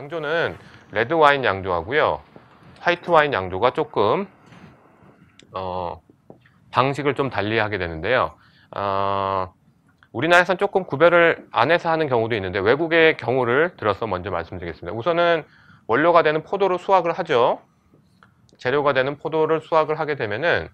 양조는 레드 와인 양조하고요. 화이트 와인 양조가 조금 어, 방식을 좀 달리 하게 되는데요. 어, 우리나라에서는 조금 구별을 안 해서 하는 경우도 있는데 외국의 경우를 들어서 먼저 말씀드리겠습니다. 우선은 원료가 되는 포도를 수확을 하죠. 재료가 되는 포도를 수확을 하게 되면은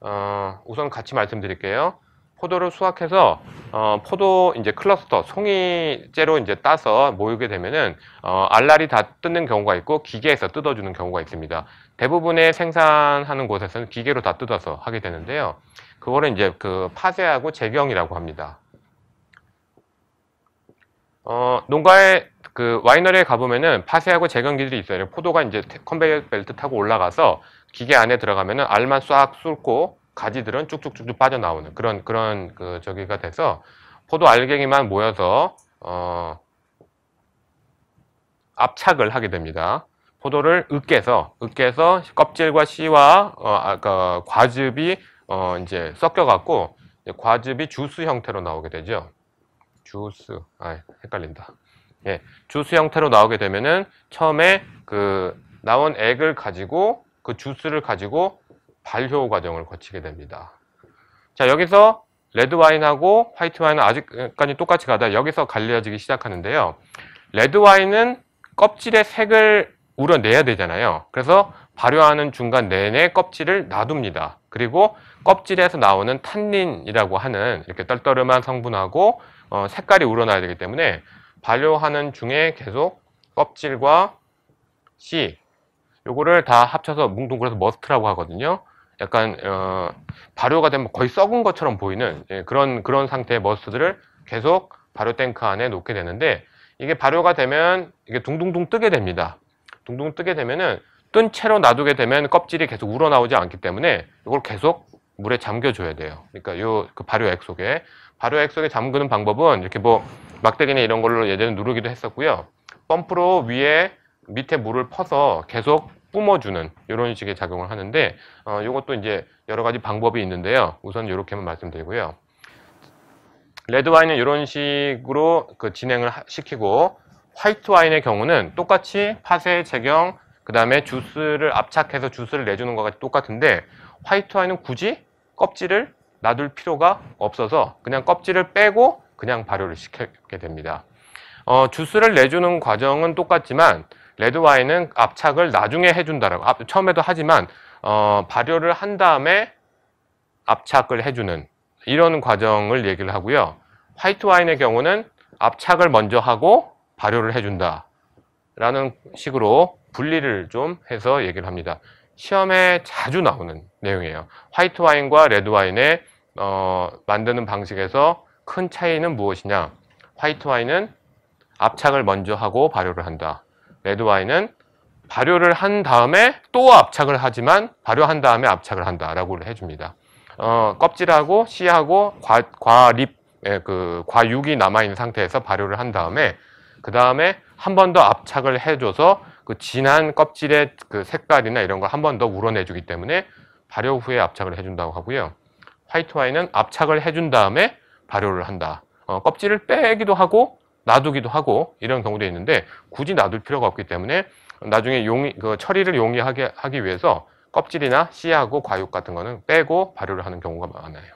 어, 우선 같이 말씀드릴게요. 포도를 수확해서 어, 포도 이제 클러스터 송이째로 이제 따서 모이게 되면은 어, 알알이 다 뜯는 경우가 있고 기계에서 뜯어주는 경우가 있습니다. 대부분의 생산하는 곳에서는 기계로 다 뜯어서 하게 되는데요. 그거를 이제 그 파쇄하고 재경이라고 합니다. 어, 농가에 그 와이너리에 가보면은 파쇄하고 재경기들이 있어요. 포도가 이제 컨베이어 벨트 타고 올라가서 기계 안에 들어가면은 알만 싹 쏠고 가지들은 쭉쭉쭉쭉 빠져나오는 그런 그런 그 저기가 돼서 포도 알갱이만 모여서 어 압착을 하게 됩니다. 포도를 으깨서 으깨서 껍질과 씨와 어 아까 과즙이 어 이제 섞여 갖고 과즙이 주스 형태로 나오게 되죠. 주스 아 헷갈린다. 예, 주스 형태로 나오게 되면은 처음에 그 나온 액을 가지고 그 주스를 가지고 발효 과정을 거치게 됩니다. 자, 여기서 레드 와인하고 화이트 와인은 아직까지 똑같이 가다 여기서 갈려지기 시작하는데요. 레드 와인은 껍질의 색을 우려내야 되잖아요. 그래서 발효하는 중간 내내 껍질을 놔둡니다. 그리고 껍질에서 나오는 탄닌이라고 하는 이렇게 떨떠름한 성분하고 어, 색깔이 우러나야 되기 때문에 발효하는 중에 계속 껍질과 씨 요거를 다 합쳐서 뭉뚱그려서 must라고 하거든요. 약간 어, 발효가 되면 거의 썩은 것처럼 보이는 예, 그런 그런 상태의 머스트들을 계속 발효 탱크 안에 놓게 되는데 이게 발효가 되면 이게 둥둥둥 뜨게 됩니다. 둥둥 뜨게 되면은 뜬 채로 놔두게 되면 껍질이 계속 우러나오지 않기 때문에 이걸 계속 물에 잠겨줘야 돼요. 그러니까 요 그 발효액 속에 발효액 속에 잠그는 방법은 이렇게 뭐 막대기나 이런 걸로 예전에 누르기도 했었고요. 펌프로 위에 밑에 물을 퍼서 계속 뿜어주는 이런 식의 작용을 하는데 어, 이것도 이제 여러 가지 방법이 있는데요. 우선 이렇게만 말씀드리고요. 레드 와인은 이런 식으로 그 진행을 시키고 화이트 와인의 경우는 똑같이 파쇄, 제경, 그 다음에 주스를 압착해서 주스를 내주는 것과 똑같은데 화이트 와인은 굳이 껍질을 놔둘 필요가 없어서 그냥 껍질을 빼고 그냥 발효를 시키게 됩니다. 어, 주스를 내주는 과정은 똑같지만 레드 와인은 압착을 나중에 해준다라고 앞, 처음에도 하지만 어, 발효를 한 다음에 압착을 해주는 이런 과정을 얘기를 하고요. 화이트 와인의 경우는 압착을 먼저 하고 발효를 해준다 라는 식으로 분리를 좀 해서 얘기를 합니다. 시험에 자주 나오는 내용이에요. 화이트 와인과 레드 와인의 어, 만드는 방식에서 큰 차이는 무엇이냐? 화이트 와인은 압착을 먼저 하고 발효를 한다. 레드 와인은 발효를 한 다음에 또 압착을 하지만 발효한 다음에 압착을 한다라고 해줍니다. 어, 껍질하고 씨하고 과, 과립, 예, 그 과육이 남아있는 상태에서 발효를 한 다음에 그 다음에 한 번 더 압착을 해줘서 그 진한 껍질의 그 색깔이나 이런 걸 한 번 더 우러내주기 때문에 발효 후에 압착을 해준다고 하고요. 화이트 와인은 압착을 해준 다음에 발효를 한다. 어, 껍질을 빼기도 하고 놔두기도 하고 이런 경우도 있는데 굳이 놔둘 필요가 없기 때문에 나중에 용이 그 처리를 용이하게 하기 위해서 껍질이나 씨하고 과육 같은 거는 빼고 발효를 하는 경우가 많아요.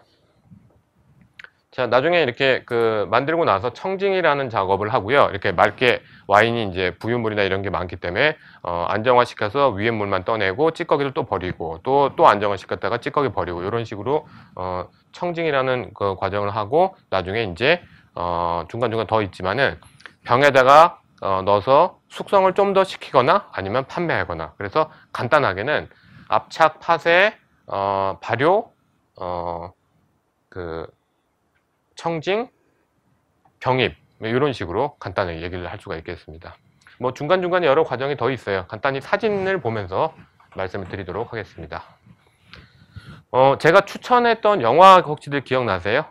자, 나중에 이렇게 그 만들고 나서 청징이라는 작업을 하고요. 이렇게 맑게 와인이 이제 부유물이나 이런 게 많기 때문에 어, 안정화시켜서 위에 물만 떠내고 찌꺼기를 또 버리고 또 또 안정화시켰다가 찌꺼기 버리고 이런 식으로 어, 청징이라는 그 과정을 하고 나중에 이제 어, 중간중간 더 있지만은 병에다가 어, 넣어서 숙성을 좀 더 시키거나 아니면 판매하거나 그래서 간단하게는 압착, 파쇄, 어, 발효, 어, 그 청징, 병입 이런 뭐 식으로 간단하게 얘기를 할 수가 있겠습니다. 뭐 중간중간에 여러 과정이 더 있어요. 간단히 사진을 보면서 말씀을 드리도록 하겠습니다. 어, 제가 추천했던 영화 혹시들 기억나세요?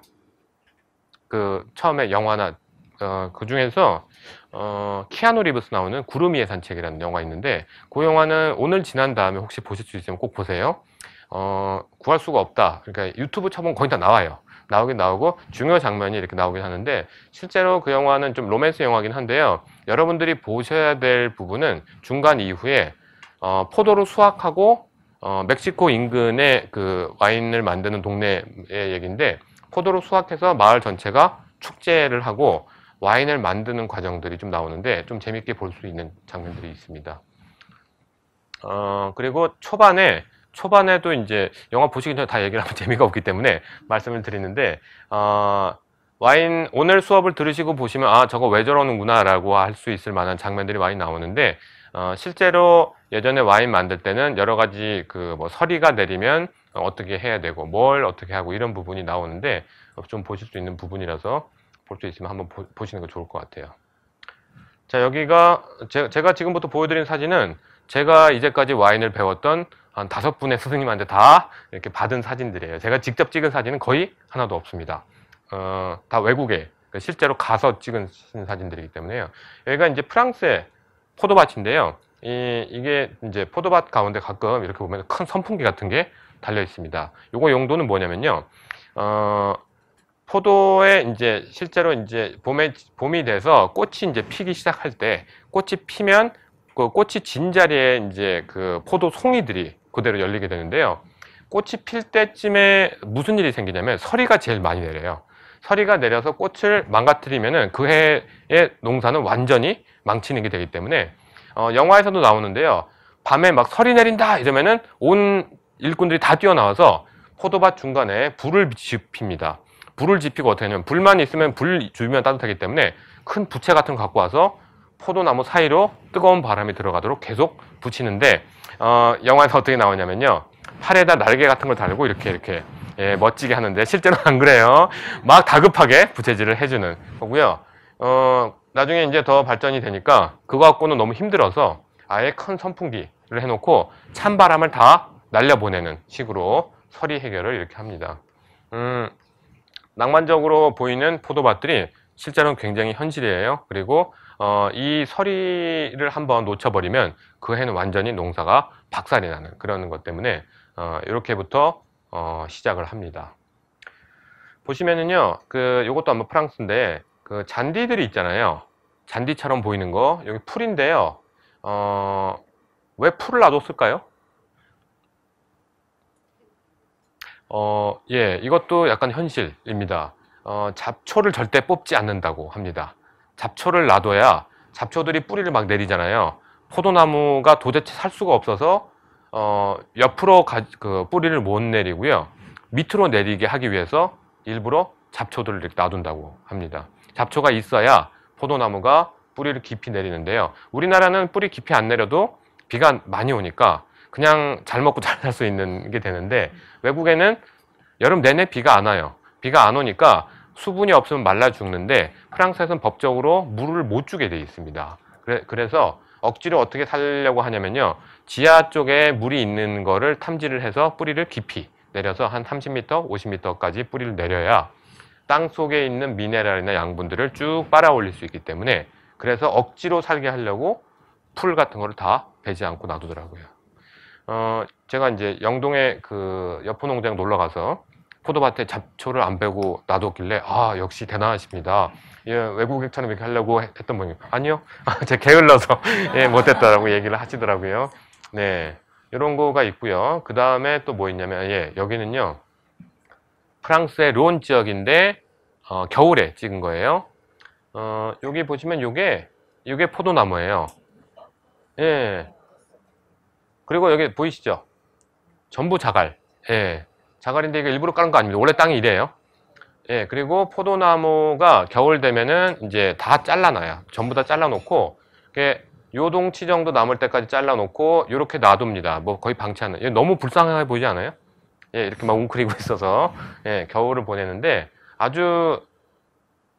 그 처음에 영화나 어, 그 중에서 어, 키아누 리브스 나오는 구름 위의 산책이라는 영화 있는데 그 영화는 오늘 지난 다음에 혹시 보실 수 있으면 꼭 보세요. 어, 구할 수가 없다. 그러니까 유튜브 쳐보면 거의 다 나와요. 나오긴 나오고 중요 장면이 이렇게 나오긴 하는데 실제로 그 영화는 좀 로맨스 영화긴 한데요. 여러분들이 보셔야 될 부분은 중간 이후에 어, 포도를 수확하고 어, 멕시코 인근의 그 와인을 만드는 동네의 얘기인데 포도를 수확해서 마을 전체가 축제를 하고 와인을 만드는 과정들이 좀 나오는데 좀 재밌게 볼 수 있는 장면들이 있습니다. 어, 그리고 초반에 초반에도 이제 영화 보시기 전에 다 얘기를 하면 재미가 없기 때문에 말씀을 드리는데 어, 와인 오늘 수업을 들으시고 보시면 아 저거 왜 저러는구나라고 할 수 있을 만한 장면들이 많이 나오는데 어, 실제로 예전에 와인 만들 때는 여러 가지 그 뭐 서리가 내리면 어떻게 해야 되고 뭘 어떻게 하고 이런 부분이 나오는데 좀 보실 수 있는 부분이라서 볼 수 있으면 한번 보, 시는게 좋을 것 같아요. 자 여기가 제, 제가 지금부터 보여드린 사진은 제가 이제까지 와인을 배웠던 한 다섯 분의 스승님한테 다 이렇게 받은 사진들이에요. 제가 직접 찍은 사진은 거의 하나도 없습니다. 어, 다 외국에 그러니까 실제로 가서 찍은 사진들이기 때문에요. 여기가 이제 프랑스의 포도밭인데요. 이, 이게 이제 포도밭 가운데 가끔 이렇게 보면 큰 선풍기 같은 게 달려 있습니다. 요거 용도는 뭐냐면요. 어, 포도에 이제 실제로 이제 봄에 봄이 돼서 꽃이 이제 피기 시작할 때 꽃이 피면 그 꽃이 진 자리에 이제 그 포도 송이들이 그대로 열리게 되는데요. 꽃이 필 때쯤에 무슨 일이 생기냐면 서리가 제일 많이 내려요. 서리가 내려서 꽃을 망가뜨리면은 그 해의 농사는 완전히 망치는 게 되기 때문에 어, 영화에서도 나오는데요. 밤에 막 서리 내린다 이러면은 온 일꾼들이 다 뛰어나와서 포도밭 중간에 불을 지핍니다. 불을 지피고 어떻게 하냐면 불만 있으면 불 주면 따뜻하기 때문에 큰 부채 같은 거 갖고 와서 포도나무 사이로 뜨거운 바람이 들어가도록 계속 붙이는데 어, 영화에서 어떻게 나오냐면요. 팔에다 날개 같은 걸 달고 이렇게 이렇게 예, 멋지게 하는데 실제로는 안 그래요. 막 다급하게 부채질을 해주는 거고요. 어, 나중에 이제 더 발전이 되니까 그거 갖고는 너무 힘들어서 아예 큰 선풍기를 해놓고 찬바람을 다 날려보내는 식으로 서리 해결을 이렇게 합니다. 음, 낭만적으로 보이는 포도밭들이 실제로는 굉장히 현실이에요. 그리고 어, 이 서리를 한번 놓쳐버리면 그 해는 완전히 농사가 박살이 나는 그런 것 때문에 어, 이렇게부터 어, 시작을 합니다. 보시면은요, 그 요것도 아마 프랑스인데 그 잔디들이 있잖아요. 잔디처럼 보이는 거 여기 풀인데요. 어, 왜 풀을 놔뒀을까요? 어, 예, 이것도 약간 현실입니다. 어, 잡초를 절대 뽑지 않는다고 합니다. 잡초를 놔둬야 잡초들이 뿌리를 막 내리잖아요. 포도나무가 도대체 살 수가 없어서 어, 옆으로 가, 그 뿌리를 못 내리고요. 밑으로 내리게 하기 위해서 일부러 잡초들을 이렇게 놔둔다고 합니다. 잡초가 있어야 포도나무가 뿌리를 깊이 내리는데요. 우리나라는 뿌리 깊이 안 내려도 비가 많이 오니까 그냥 잘 먹고 잘 살 수 있는 게 되는데 외국에는 여름 내내 비가 안 와요. 비가 안 오니까 수분이 없으면 말라 죽는데 프랑스에서는 법적으로 물을 못 주게 돼 있습니다. 그래, 서 억지로 어떻게 살려고 하냐면요. 지하 쪽에 물이 있는 거를 탐지를 해서 뿌리를 깊이 내려서 한 30m, 50m까지 뿌리를 내려야 땅 속에 있는 미네랄이나 양분들을 쭉 빨아 올릴 수 있기 때문에 그래서 억지로 살게 하려고 풀 같은 거를 다 베지 않고 놔두더라고요. 어, 제가 이제 영동에 그 여포 농장 놀러 가서 포도밭에 잡초를 안 빼고 놔뒀길래 아 역시 대단하십니다. 예, 외국인처럼 이렇게 하려고 했던 분이 아니요, 제가 게을러서 예, 못했다라고 얘기를 하시더라고요. 네, 이런 거가 있고요. 그 다음에 또 뭐 있냐면 예, 여기는요 프랑스의 론 지역인데 어, 겨울에 찍은 거예요. 어, 여기 보시면 요게 요게 포도나무예요. 예. 그리고 여기 보이시죠? 전부 자갈. 예. 자갈인데 이게 일부러 깔은 거 아닙니다. 원래 땅이 이래요. 예, 그리고 포도나무가 겨울 되면은 이제 다 잘라놔요. 전부 다 잘라놓고, 이게 요동치 정도 남을 때까지 잘라놓고, 이렇게 놔둡니다. 뭐 거의 방치하는. 너무 불쌍해 보이지 않아요? 예, 이렇게 막 웅크리고 있어서, 예, 겨울을 보내는데, 아주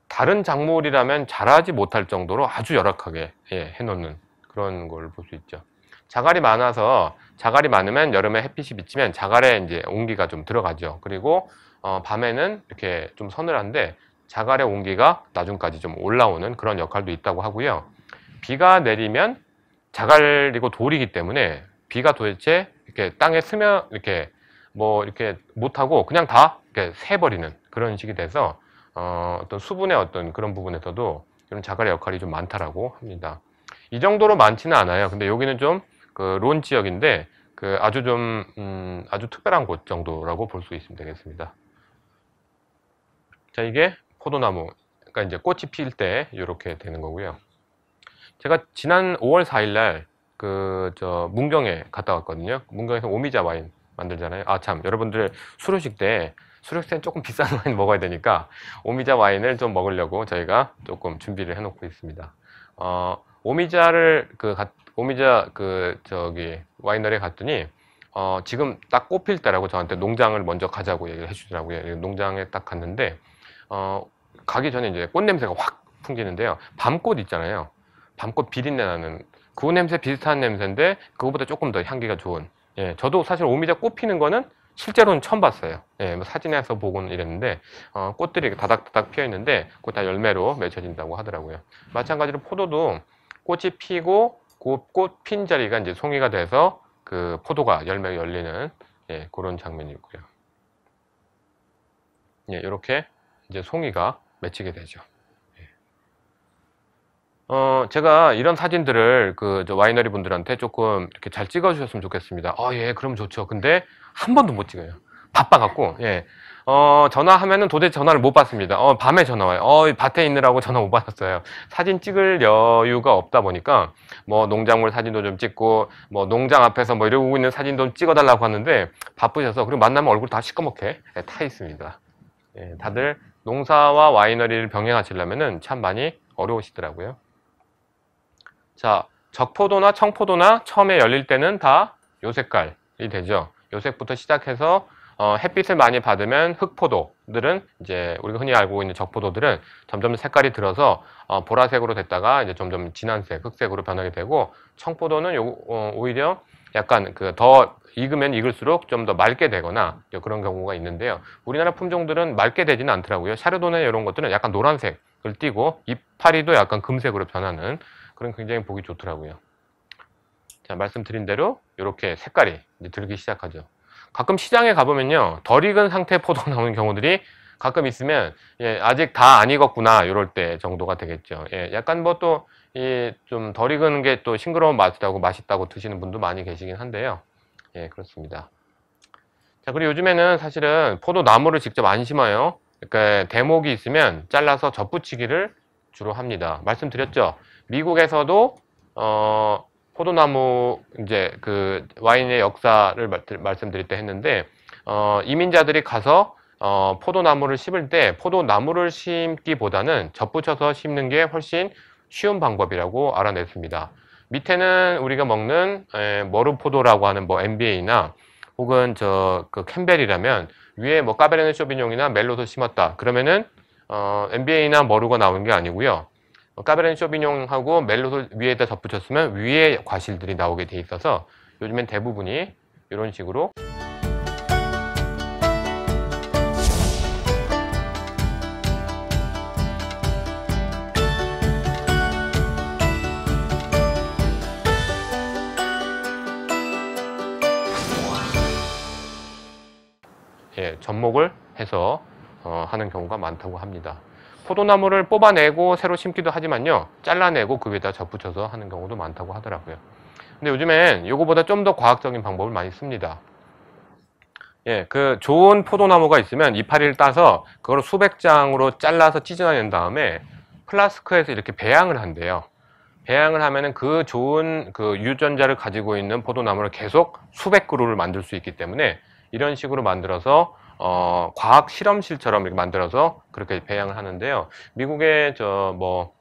다른 작물이라면 자라지 못할 정도로 아주 열악하게, 예, 해놓는 그런 걸 볼 수 있죠. 자갈이 많아서 자갈이 많으면 여름에 햇빛이 비치면 자갈에 이제 온기가 좀 들어가죠. 그리고 어, 밤에는 이렇게 좀 서늘한데 자갈의 온기가 나중까지 좀 올라오는 그런 역할도 있다고 하고요. 비가 내리면 자갈이고 돌이기 때문에 비가 도대체 이렇게 땅에 스며 이렇게 뭐 이렇게 못하고 그냥 다 이렇게 새버리는 그런 식이 돼서 어, 어떤 수분의 어떤 그런 부분에서도 이런 자갈의 역할이 좀 많다라고 합니다. 이 정도로 많지는 않아요. 근데 여기는 좀 그 론 지역인데 그 아주 좀 음, 아주 특별한 곳 정도라고 볼 수 있으면 되겠습니다. 자 이게 포도나무, 그러니까 이제 꽃이 필 때 이렇게 되는 거고요. 제가 지난 5월 4일 날 그 저 문경에 갔다 왔거든요. 문경에서 오미자 와인 만들잖아요. 아 참 여러분들 수료식 때 수료식 때는 조금 비싼 와인 먹어야 되니까 오미자 와인을 좀 먹으려고 저희가 조금 준비를 해놓고 있습니다. 어, 오미자를 그 오미자 그 저기 와이너리에 갔더니 어 지금 딱 꽃필 때라고 저한테 농장을 먼저 가자고 얘기를 해주더라고요. 농장에 딱 갔는데 어 가기 전에 이제 꽃 냄새가 확 풍기는데요. 밤꽃 있잖아요. 밤꽃 비린내 나는 그 냄새 비슷한 냄새인데 그거보다 조금 더 향기가 좋은. 예, 저도 사실 오미자 꽃 피는 거는 실제로는 처음 봤어요. 예, 뭐 사진에서 보고는 이랬는데 어, 꽃들이 다닥다닥 피어 있는데 그거 다 열매로 맺혀진다고 하더라고요. 마찬가지로 포도도 꽃이 피고 그 꽃 핀 자리가 이제 송이가 돼서 그 포도가 열매가 열리는 예, 그런 장면이고요. 예, 이렇게 이제 송이가 맺히게 되죠. 예. 어, 제가 이런 사진들을 그 와이너리 분들한테 조금 이렇게 잘 찍어 주셨으면 좋겠습니다. 어, 예, 그럼 좋죠. 근데 한 번도 못 찍어요. 바빠갖고, 예. 어, 전화하면은 도대체 전화를 못 받습니다. 어, 밤에 전화 와요. 어, 밭에 있느라고 전화 못 받았어요. 사진 찍을 여유가 없다 보니까, 뭐, 농작물 사진도 좀 찍고, 뭐, 농장 앞에서 뭐 이러고 있는 사진도 찍어달라고 하는데, 바쁘셔서, 그리고 만나면 얼굴 다 시꺼멓게 예, 타 있습니다. 예, 다들 농사와 와이너리를 병행하시려면은 참 많이 어려우시더라고요. 자, 적포도나 청포도나 처음에 열릴 때는 다 요 색깔이 되죠. 요 색부터 시작해서 어, 햇빛을 많이 받으면 흑포도들은 이제 우리가 흔히 알고 있는 적포도들은 점점 색깔이 들어서 어, 보라색으로 됐다가 이제 점점 진한색, 흑색으로 변하게 되고 청포도는 요, 어, 오히려 약간 그 더 익으면 익을수록 좀 더 맑게 되거나 그런 경우가 있는데요. 우리나라 품종들은 맑게 되지는 않더라고요. 샤르도네 이런 것들은 약간 노란색을 띠고 이파리도 약간 금색으로 변하는 그런 굉장히 보기 좋더라고요. 자, 말씀드린 대로 이렇게 색깔이 이제 들기 시작하죠. 가끔 시장에 가보면요. 덜 익은 상태 포도 나오는 경우들이 가끔 있으면 예, 아직 다 안 익었구나 이럴 때 정도가 되겠죠. 예, 약간 뭐또이좀덜 익은 게 또 싱그러운 맛이라고 맛있다고 드시는 분도 많이 계시긴 한데요. 예, 그렇습니다. 자, 그리고 요즘에는 사실은 포도 나무를 직접 안 심어요. 그러니까 대목이 있으면 잘라서 접붙이기를 주로 합니다. 말씀드렸죠. 미국에서도 어 포도나무 이제 그 와인의 역사를 말씀드릴 때 했는데 어, 이민자들이 가서 어, 포도나무를 심을 때 포도나무를 심기보다는 접붙여서 심는 게 훨씬 쉬운 방법이라고 알아냈습니다. 밑에는 우리가 먹는 에, 머루포도라고 하는 뭐 MBA나 혹은 저 그 캠벨이라면 위에 뭐 Cabernet Sauvignon이나 Merlot도 심었다. 그러면은 어, MBA나 머루가 나오는 게 아니고요. Cabernet Sauvignon하고 Merlot를 위에다 덧붙였으면 위에 과실들이 나오게 돼 있어서 요즘엔 대부분이 이런 식으로 예, 접목을 해서 어, 하는 경우가 많다고 합니다. 포도나무를 뽑아내고 새로 심기도 하지만요. 잘라내고 그 위에다 접붙여서 하는 경우도 많다고 하더라고요. 근데 요즘엔 이거보다 좀 더 과학적인 방법을 많이 씁니다. 예, 그 좋은 포도나무가 있으면 이파리를 따서 그걸 수백 장으로 잘라서 찢어낸 다음에 플라스크에서 이렇게 배양을 한대요. 배양을 하면은 그 좋은 그 유전자를 가지고 있는 포도나무를 계속 수백 그루를 만들 수 있기 때문에 이런 식으로 만들어서 어, 과학 실험실처럼 만들어서 그렇게 배양을 하는데요. 미국의 저 뭐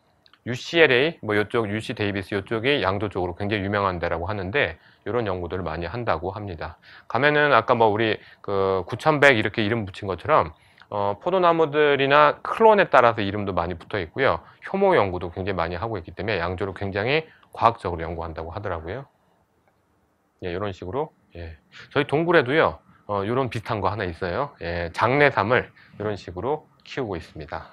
UCLA 뭐 이쪽 UC 데이비스 이쪽이 양조 쪽으로 굉장히 유명한 데라고 하는데 이런 연구들을 많이 한다고 합니다. 가면은 아까 뭐 우리 그 9100 이렇게 이름 붙인 것처럼 어, 포도나무들이나 클론에 따라서 이름도 많이 붙어 있고요. 효모 연구도 굉장히 많이 하고 있기 때문에 양조를 굉장히 과학적으로 연구한다고 하더라고요. 예, 이런 식으로 예. 저희 동굴에도요. 어, 이런 비슷한 거 하나 있어요. 예, 장내삼을 이런 식으로 키우고 있습니다.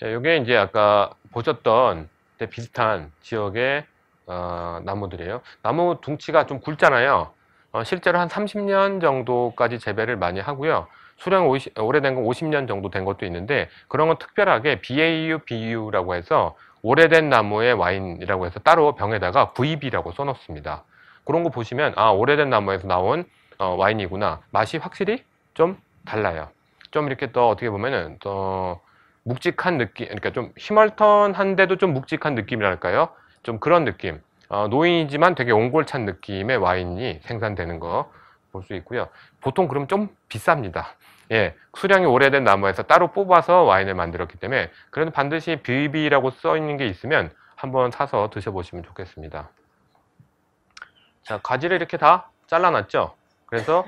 자, 이게 이제 아까 보셨던 비슷한 지역의 어, 나무들이에요. 나무 둥치가 좀 굵잖아요. 어, 실제로 한 30년 정도까지 재배를 많이 하고요. 수령 50, 오래된 건 50년 정도 된 것도 있는데 그런 건 특별하게 BAU, BU라고 해서 오래된 나무의 와인이라고 해서 따로 병에다가 VB라고 써놓습니다. 그런 거 보시면 아 오래된 나무에서 나온 어, 와인이구나 맛이 확실히 좀 달라요. 좀 이렇게 또 어떻게 보면은 또 묵직한 느낌, 그러니까 좀 희멀턴한데도 좀 묵직한 느낌이랄까요? 좀 그런 느낌. 어, 노인이지만 되게 옹골찬 느낌의 와인이 생산되는 거 볼 수 있고요. 보통 그럼 좀 비쌉니다. 예, 수량이 오래된 나무에서 따로 뽑아서 와인을 만들었기 때문에 그래도 반드시 BB라고 써 있는 게 있으면 한번 사서 드셔보시면 좋겠습니다. 자, 가지를 이렇게 다 잘라놨죠. 그래서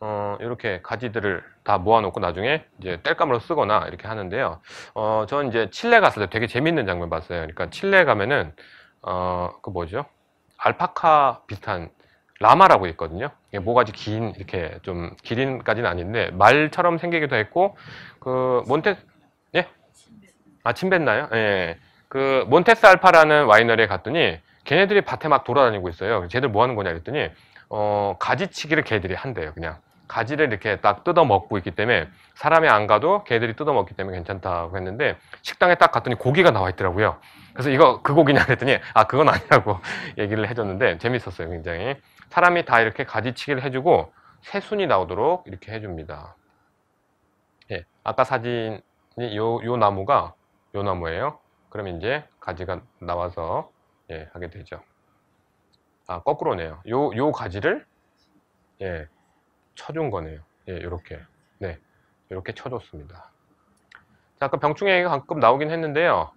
어, 이렇게 가지들을 다 모아놓고 나중에 이제 땔감으로 쓰거나 이렇게 하는데요. 어, 전 이제 칠레 갔을 때 되게 재밌는 장면 봤어요. 그러니까 칠레 가면은 어, 그 뭐죠? 알파카 비슷한 라마라고 있거든요. 모가지 긴 이렇게 좀 기린까지는 아닌데 말처럼 생기기도 했고 그 몬테 예? 아 침뱉나요? 예. 그 몬테스 알파라는 와이너리에 갔더니 걔네들이 밭에 막 돌아다니고 있어요. 쟤들 뭐 하는 거냐 그랬더니 어 가지치기를 걔들이 한대요. 그냥 가지를 이렇게 딱 뜯어 먹고 있기 때문에 사람이 안 가도 걔들이 뜯어 먹기 때문에 괜찮다고 했는데 식당에 딱 갔더니 고기가 나와 있더라고요. 그래서 이거 그 고기냐 그랬더니 아 그건 아니라고 얘기를 해줬는데 재밌었어요 굉장히 사람이 다 이렇게 가지치기를 해주고 새순이 나오도록 이렇게 해줍니다. 예, 아까 사진이 요, 요 나무가 요 나무예요. 그러면 이제 가지가 나와서 예, 하게 되죠. 아 거꾸로네요. 요, 요 가지를 예, 쳐준 거네요. 예, 이렇게 네, 이렇게 쳐줬습니다. 자, 아까 병충해가 가끔 나오긴 했는데요.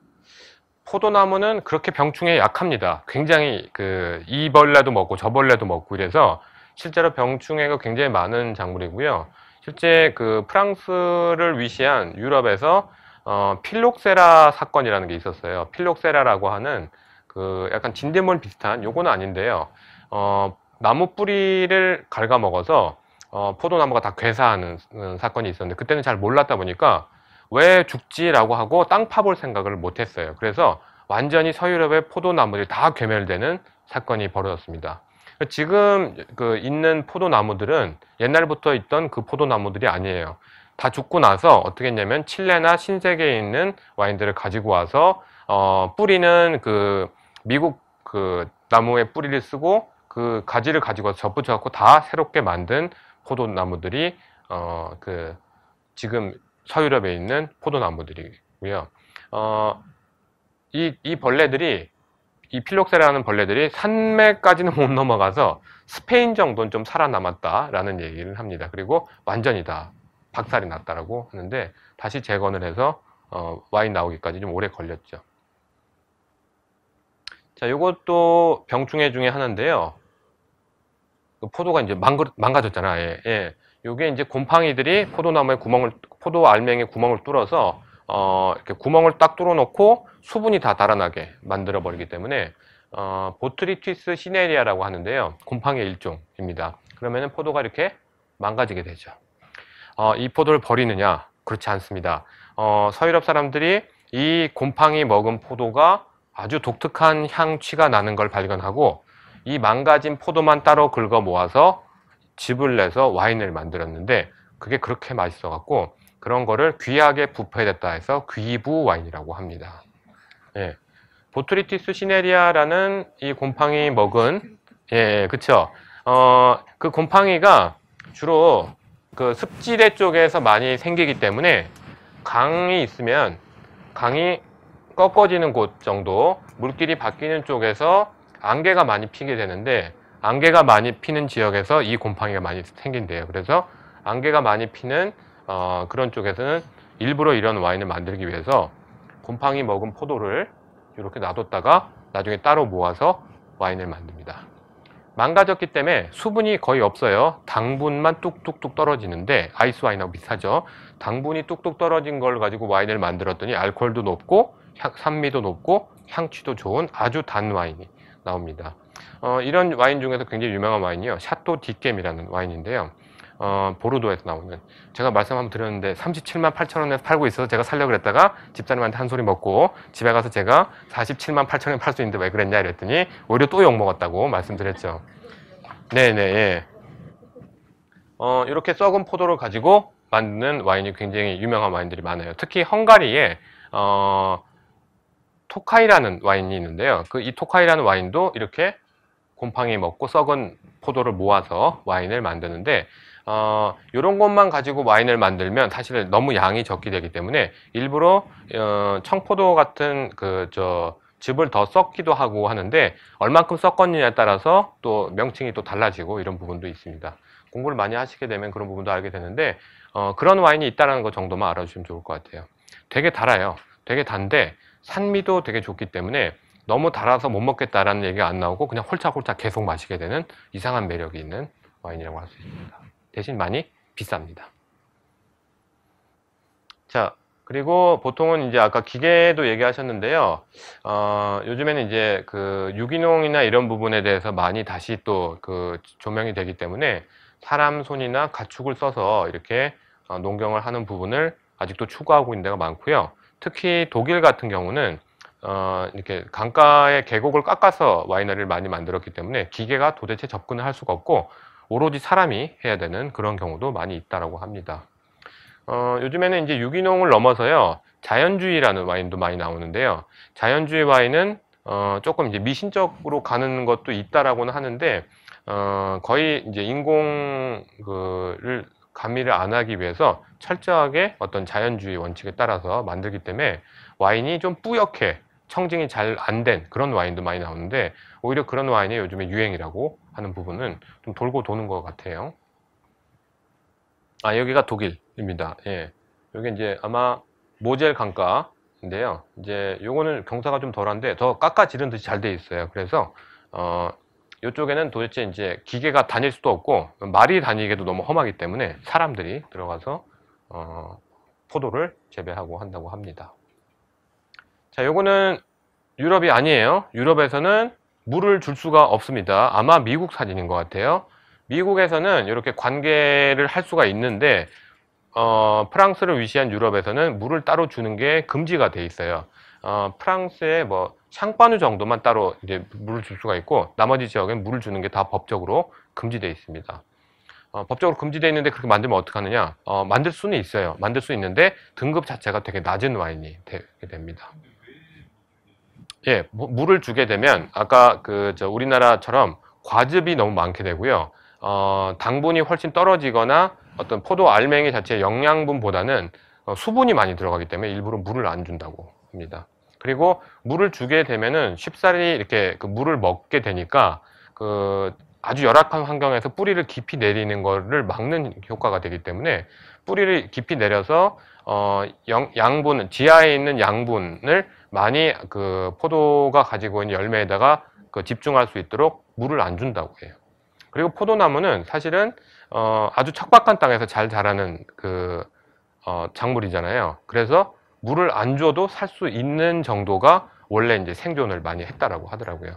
포도나무는 그렇게 병충해에 약합니다. 굉장히 그 이 벌레도 먹고 저 벌레도 먹고 이래서 실제로 병충해가 굉장히 많은 작물이고요. 실제 그 프랑스를 위시한 유럽에서 어, 필록세라 사건이라는 게 있었어요. 필록세라라고 하는 그 약간 진딧물 비슷한 요거는 아닌데요. 어, 나무 뿌리를 갉아 먹어서 어, 포도나무가 다 괴사하는 사건이 있었는데 그때는 잘 몰랐다 보니까 왜 죽지라고 하고 땅 파볼 생각을 못했어요. 그래서 완전히 서유럽의 포도나무들이 다 괴멸되는 사건이 벌어졌습니다. 지금 그 있는 포도나무들은 옛날부터 있던 그 포도나무들이 아니에요. 다 죽고 나서 어떻게 했냐면 칠레나 신세계에 있는 와인들을 가지고 와서 어, 뿌리는 그 미국 그 나무의 뿌리를 쓰고 그 가지를 가지고 접붙여 갖고 다 새롭게 만든 포도나무들이 어, 그 지금 서유럽에 있는 포도나무들이고요. 어, 이, 이 벌레들이 이 필록세라는 벌레들이 산맥까지는 못 넘어가서 스페인 정도는 좀 살아남았다라는 얘기를 합니다. 그리고 완전히 다 박살이 났다라고 하는데 다시 재건을 해서 어, 와인 나오기까지 좀 오래 걸렸죠. 자, 이것도 병충해 중에 하나인데요. 그 포도가 이제 망가, 졌잖아 예, 예. 요게 이제 곰팡이들이 포도나무에 구멍을, 포도 알맹이에 구멍을 뚫어서 어, 이렇게 구멍을 딱 뚫어 놓고 수분이 다 달아나게 만들어 버리기 때문에 어, Botrytis cinerea라고 하는데요. 곰팡이 일종입니다. 그러면은 포도가 이렇게 망가지게 되죠. 어, 이 포도를 버리느냐? 그렇지 않습니다. 어, 서유럽 사람들이 이 곰팡이 먹은 포도가 아주 독특한 향취가 나는 걸 발견하고 이 망가진 포도만 따로 긁어 모아서 즙을 내서 와인을 만들었는데 그게 그렇게 맛있어 갖고 그런 거를 귀하게 부패됐다 해서 귀부 와인이라고 합니다. 예. Botrytis cinerea라는 이 곰팡이 먹은 예, 예, 그쵸. 어, 그 곰팡이가 주로 그 습지대 쪽에서 많이 생기기 때문에 강이 있으면 강이 꺾어지는 곳 정도 물길이 바뀌는 쪽에서 안개가 많이 피게 되는데 안개가 많이 피는 지역에서 이 곰팡이가 많이 생긴대요. 그래서 안개가 많이 피는 어, 그런 쪽에서는 일부러 이런 와인을 만들기 위해서 곰팡이 먹은 포도를 이렇게 놔뒀다가 나중에 따로 모아서 와인을 만듭니다. 망가졌기 때문에 수분이 거의 없어요. 당분만 뚝뚝뚝 떨어지는데 아이스 와인하고 비슷하죠. 당분이 뚝뚝 떨어진 걸 가지고 와인을 만들었더니 알코올도 높고 향, 산미도 높고 향취도 좋은 아주 단 와인이 나옵니다. 어, 이런 와인 중에서 굉장히 유명한 와인이요. 샤또 디겜이라는 와인인데요. 어, 보르도에서 나오는 제가 말씀 한번 드렸는데 37만 8천 원에 팔고 있어서 제가 살려고 그랬다가 집사님한테 한 소리 먹고 집에 가서 제가 47만 8천 원에 팔 수 있는데 왜 그랬냐 이랬더니 오히려 또 욕 먹었다고 말씀드렸죠 네네, 예. 어, 이렇게 썩은 포도를 가지고 만드는 와인이 굉장히 유명한 와인들이 많아요. 특히 헝가리에, 어, 토카이라는 와인이 있는데요. 그 이 토카이라는 와인도 이렇게 곰팡이 먹고 썩은 포도를 모아서 와인을 만드는데, 어, 이런 것만 가지고 와인을 만들면 사실 너무 양이 적게 되기 때문에 일부러, 어, 청포도 같은 그, 저, 즙을 더 섞기도 하고 하는데 얼만큼 섞었느냐에 따라서 또 명칭이 또 달라지고 이런 부분도 있습니다. 공부를 많이 하시게 되면 그런 부분도 알게 되는데 어, 그런 와인이 있다는 것 정도만 알아주시면 좋을 것 같아요. 되게 달아요. 되게 단데 산미도 되게 좋기 때문에 너무 달아서 못 먹겠다라는 얘기가 안 나오고 그냥 홀짝홀짝 계속 마시게 되는 이상한 매력이 있는 와인이라고 할 수 있습니다. 대신 많이 비쌉니다. 자, 그리고 보통은 이제 아까 기계도 얘기하셨는데요. 어, 요즘에는 이제 그 유기농이나 이런 부분에 대해서 많이 다시 또 그 조명이 되기 때문에 사람 손이나 가축을 써서 이렇게 어, 농경을 하는 부분을 아직도 추구하고 있는 데가 많고요. 특히 독일 같은 경우는 어, 이렇게 강가의 계곡을 깎아서 와이너리를 많이 만들었기 때문에 기계가 도대체 접근을 할 수가 없고 오로지 사람이 해야 되는 그런 경우도 많이 있다라고 합니다. 어, 요즘에는 이제 유기농을 넘어서요, 자연주의라는 와인도 많이 나오는데요. 자연주의 와인은 어, 조금 이제 미신적으로 가는 것도 있다라고는 하는데, 어, 거의 이제 인공 그를 가미를 안 하기 위해서 철저하게 어떤 자연주의 원칙에 따라서 만들기 때문에 와인이 좀 뿌옇게 청증이 잘 안 된 그런 와인도 많이 나오는데 오히려 그런 와인이 요즘에 유행이라고 하는 부분은 좀 돌고 도는 것 같아요. 아 여기가 독일입니다. 예, 여기 이제 아마 모젤 강가인데요. 이제 요거는 경사가 좀 덜한데 더 깎아지른 듯이 잘 돼 있어요. 그래서 어 이쪽에는 도대체 이제 기계가 다닐 수도 없고 말이 다니기도 너무 험하기 때문에 사람들이 들어가서 어, 포도를 재배하고 한다고 합니다. 자, 요거는 유럽이 아니에요. 유럽에서는 물을 줄 수가 없습니다. 아마 미국 사진인 것 같아요. 미국에서는 이렇게 관계를 할 수가 있는데 어, 프랑스를 위시한 유럽에서는 물을 따로 주는 게 금지가 돼 있어요. 어, 프랑스의 뭐 샹파누 정도만 따로 이제 물을 줄 수가 있고 나머지 지역엔 물을 주는 게 다 법적으로 금지되어 있습니다. 어, 법적으로 금지되어 있는데 그렇게 만들면 어떡하느냐? 어, 만들 수는 있어요. 만들 수 있는데 등급 자체가 되게 낮은 와인이 되게 됩니다. 예, 뭐, 물을 주게 되면 아까 그 저 우리나라처럼 과즙이 너무 많게 되고요. 어, 당분이 훨씬 떨어지거나 어떤 포도 알맹이 자체의 영양분보다는 어, 수분이 많이 들어가기 때문에 일부러 물을 안 준다고 합니다. 그리고 물을 주게 되면은 쉽사리 이렇게 그 물을 먹게 되니까 그 아주 열악한 환경에서 뿌리를 깊이 내리는 것을 막는 효과가 되기 때문에 뿌리를 깊이 내려서 어 영, 양분 지하에 있는 양분을 많이 그 포도가 가지고 있는 열매에다가 그 집중할 수 있도록 물을 안 준다고 해요. 그리고 포도나무는 사실은 어 아주 척박한 땅에서 잘 자라는 그 어, 작물이잖아요. 그래서 물을 안 줘도 살 수 있는 정도가 원래 이제 생존을 많이 했다라고 하더라고요.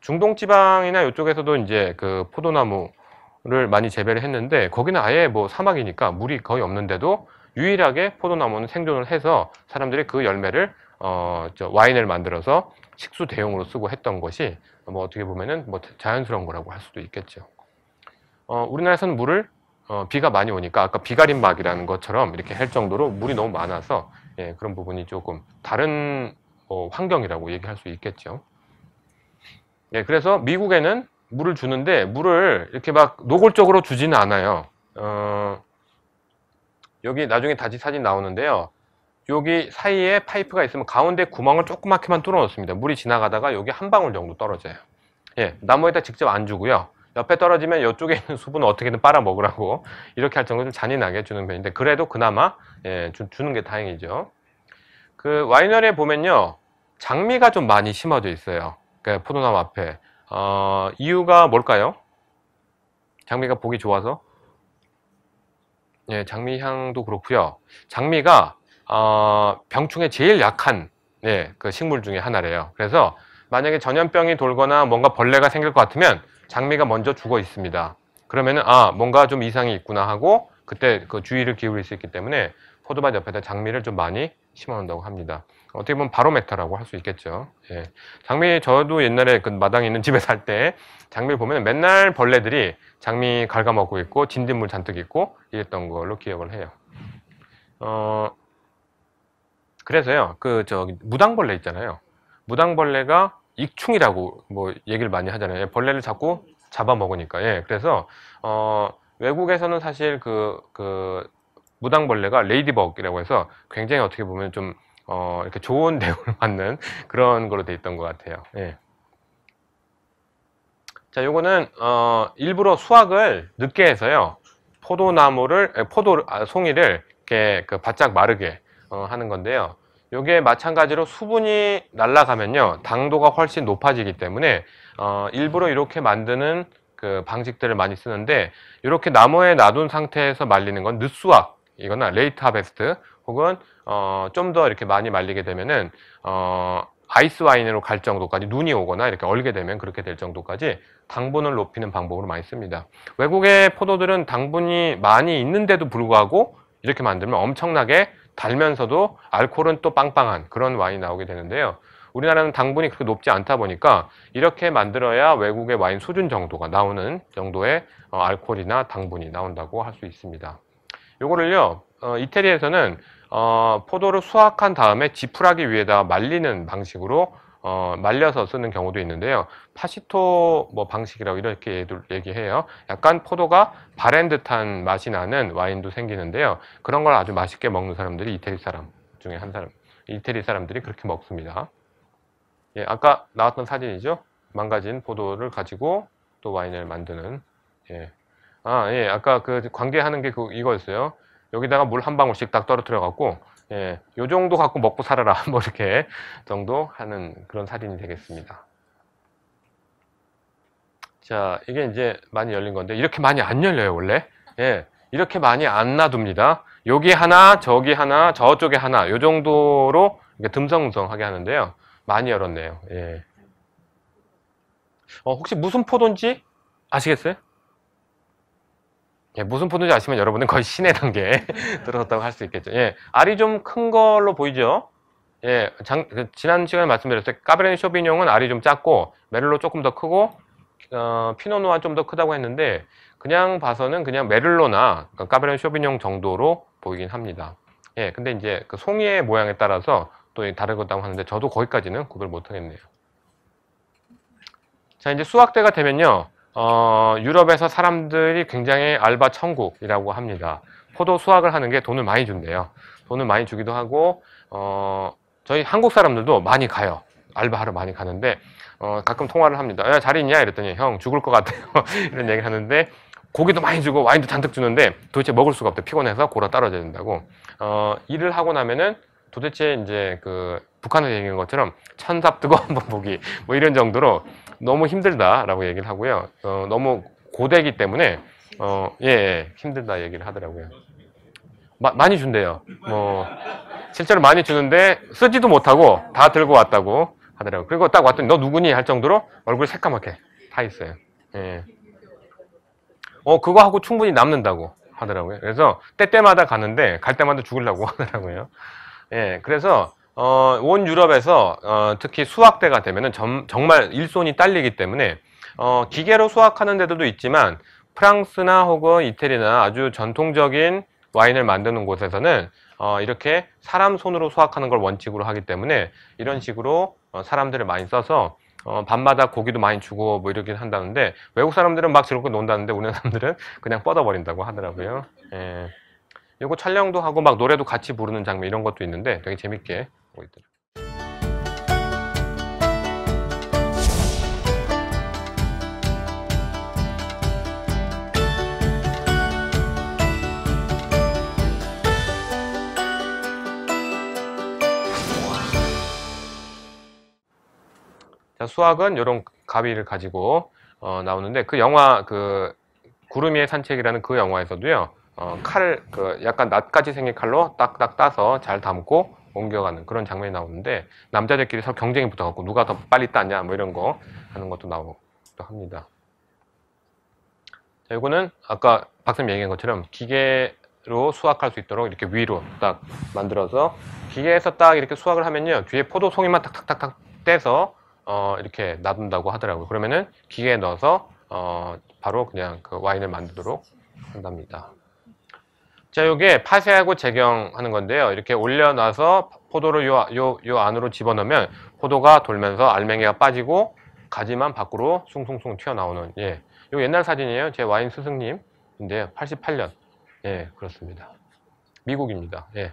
중동 지방이나 이쪽에서도 이제 그 포도나무를 많이 재배를 했는데 거기는 아예 뭐 사막이니까 물이 거의 없는데도 유일하게 포도나무는 생존을 해서 사람들이 그 열매를 어, 저 와인을 만들어서 식수 대용으로 쓰고 했던 것이 뭐 어떻게 보면은 뭐 자연스러운 거라고 할 수도 있겠죠. 어, 우리나라에서는 물을 어, 비가 많이 오니까 아까 비가림막이라는 것처럼 이렇게 할 정도로 물이 너무 많아서 예, 그런 부분이 조금 다른 어, 환경이라고 얘기할 수 있겠죠. 예, 그래서 미국에는 물을 주는데 물을 이렇게 막 노골적으로 주지는 않아요. 어, 여기 나중에 다시 사진 나오는데요. 여기 사이에 파이프가 있으면 가운데 구멍을 조그맣게만 뚫어 놓습니다. 물이 지나가다가 여기 한 방울 정도 떨어져요. 예, 나무에다 직접 안 주고요. 옆에 떨어지면 이쪽에 있는 수분을 어떻게든 빨아 먹으라고 이렇게 할 정도로 좀 잔인하게 주는 편인데 그래도 그나마 예, 주, 주는 게 다행이죠. 그 와이너리에 보면요 장미가 좀 많이 심어져 있어요. 그 포도나무 앞에 어, 이유가 뭘까요? 장미가 보기 좋아서 예, 장미 향도 그렇고요. 장미가 어, 병충해 제일 약한 예, 그 식물 중에 하나래요. 그래서 만약에 전염병이 돌거나 뭔가 벌레가 생길 것 같으면 장미가 먼저 죽어 있습니다. 그러면은 아 뭔가 좀 이상이 있구나 하고 그때 그 주의를 기울일 수 있기 때문에 포도밭 옆에다 장미를 좀 많이 심어 놓는다고 합니다. 어떻게 보면 바로메터라고 할 수 있겠죠. 예. 장미 저도 옛날에 그 마당에 있는 집에 살 때 장미를 보면 맨날 벌레들이 장미 갉아먹고 있고 진딧물 잔뜩 있고 이랬던 걸로 기억을 해요. 어 그래서요 그 저기 무당벌레 있잖아요. 무당벌레가 익충이라고 뭐 얘기를 많이 하잖아요. 벌레를 자꾸 잡아먹으니까. 예. 그래서 어 외국에서는 사실 그, 그, 무당벌레가 ladybug라고 해서 굉장히 어떻게 보면 좀, 어, 이렇게 좋은 대우를 받는 그런 걸로 돼 있던 것 같아요. 예. 자, 요거는, 어, 일부러 수확을 늦게 해서요. 포도나무를, 에, 포도, 아, 송이를 이렇게 그 바짝 마르게, 어, 하는 건데요. 요게 마찬가지로 수분이 날아가면요. 당도가 훨씬 높아지기 때문에, 어, 일부러 이렇게 만드는 그 방식들을 많이 쓰는데 이렇게 나무에 놔둔 상태에서 말리는 건 늦수확 이거나 late harvest 혹은 어, 좀 더 이렇게 많이 말리게 되면은 어, 아이스 와인으로 갈 정도까지 눈이 오거나 이렇게 얼게 되면 그렇게 될 정도까지 당분을 높이는 방법으로 많이 씁니다. 외국의 포도들은 당분이 많이 있는데도 불구하고 이렇게 만들면 엄청나게 달면서도 알코올은 또 빵빵한 그런 와인이 나오게 되는데요. 우리나라는 당분이 그렇게 높지 않다 보니까 이렇게 만들어야 외국의 와인 수준 정도가 나오는 정도의 어, 알코올이나 당분이 나온다고 할 수 있습니다. 요거를요, 어, 이태리에서는 어, 포도를 수확한 다음에 지푸라기 위에다 말리는 방식으로 어, 말려서 쓰는 경우도 있는데요. 파시토 뭐 방식이라고 이렇게 얘기해요. 약간 포도가 바랜 듯한 맛이 나는 와인도 생기는데요. 그런 걸 아주 맛있게 먹는 사람들이 이태리 사람 중에 한 사람, 이태리 사람들이 그렇게 먹습니다. 예, 아까 나왔던 사진이죠. 망가진 포도를 가지고 또 와인을 만드는. 예. 아, 예. 아까 그 관계하는 게 그 이거였어요. 여기다가 물 한 방울씩 딱 떨어뜨려 갖고 예. 요 정도 갖고 먹고 살아라. 뭐 이렇게 정도 하는 그런 사진이 되겠습니다. 자, 이게 이제 많이 열린 건데 이렇게 많이 안 열려요, 원래. 예. 이렇게 많이 안 놔둡니다. 여기 하나, 저기 하나, 저쪽에 하나 요 정도로 듬성듬성하게 하는데요. 많이 열었네요. 예. 어, 혹시 무슨 포도인지 아시겠어요? 예, 무슨 포도인지 아시면 여러분은 거의 신의 단계에 들어섰다고 할 수 있겠죠. 예, 알이 좀 큰 걸로 보이죠? 예, 장, 그 지난 시간에 말씀드렸을 때 Cabernet Sauvignon은 알이 좀 작고 Merlot 조금 더 크고 어, Pinot Noir 좀 더 크다고 했는데 그냥 봐서는 그냥 Merlot나 그러니까 Cabernet Sauvignon 정도로 보이긴 합니다. 예, 근데 이제 그 송이의 모양에 따라서 또 다르다고 하는데 저도 거기까지는 구별 못 하겠네요. 자, 이제 수학 때가 되면요. 어, 유럽에서 사람들이 굉장히 알바 천국이라고 합니다. 포도 수확을 하는 게 돈을 많이 준대요. 돈을 많이 주기도 하고, 어, 저희 한국 사람들도 많이 가요. 알바하러 많이 가는데, 어, 가끔 통화를 합니다. 야, 잘 있냐? 이랬더니, 형, 죽을 것 같아요. 이런 얘기를 하는데, 고기도 많이 주고 와인도 잔뜩 주는데 도대체 먹을 수가 없대. 피곤해서 골아 떨어져야 된다고. 어, 일을 하고 나면은 도대체 이제 그 북한에서 얘기한 것처럼 천삽 뜨거운 보기 뭐 이런 정도로 너무 힘들다라고 얘기를 하고요. 어, 너무 고되기 때문에 어, 예, 예, 힘들다 얘기를 하더라고요. 마, 많이 준대요. 뭐 실제로 많이 주는데 쓰지도 못하고 다 들고 왔다고 하더라고요. 그리고 딱 왔더니 너 누구니 할 정도로 얼굴 새까맣게 타 있어요. 예. 어 그거 하고 충분히 남는다고 하더라고요. 그래서 때때마다 가는데 갈 때마다 죽으려고 하더라고요. 예, 그래서 어, 온 유럽에서 어, 특히 수확 때가 되면은 점, 정말 일손이 딸리기 때문에 어, 기계로 수확하는 데도 있지만 프랑스나 혹은 이태리나 아주 전통적인 와인을 만드는 곳에서는 어, 이렇게 사람 손으로 수확하는 걸 원칙으로 하기 때문에 이런 식으로 어, 사람들을 많이 써서 어, 밤마다 고기도 많이 주고 뭐 이러긴 한다는데 외국 사람들은 막 즐겁게 논다는데 우리나라 사람들은 그냥 뻗어버린다고 하더라고요. 예. 이거 촬영도 하고 막 노래도 같이 부르는 장면 이런 것도 있는데 되게 재밌게 있더라고요. 자, 수학은 이런 가비를 가지고 어, 나오는데 그 영화 그 구름이의 산책이라는 그 영화에서도요. 어, 칼, 그 약간 낫까지 생긴 칼로 딱딱 따서 잘 담고 옮겨가는 그런 장면이 나오는데 남자들끼리 서로 경쟁이 붙어갖고 누가 더 빨리 따냐 뭐 이런 거 하는 것도 나오기도 합니다. 자, 이거는 아까 박사님 얘기한 것처럼 기계 기계로 수확할 수 있도록 이렇게 위로 딱 만들어서 기계에서 딱 이렇게 수확을 하면요 뒤에 포도 송이만 탁탁탁탁 떼서 어, 이렇게 놔둔다고 하더라고요. 그러면은 기계에 넣어서 어, 바로 그냥 그 와인을 만들도록 한답니다. 자, 요게 파쇄하고 재경하는 건데요. 이렇게 올려놔서 포도를 요, 요, 요 안으로 집어넣으면 포도가 돌면서 알맹이가 빠지고 가지만 밖으로 숭숭숭 튀어나오는, 예. 요 옛날 사진이에요. 제 와인 스승님인데요. 88년. 예, 그렇습니다. 미국입니다. 예.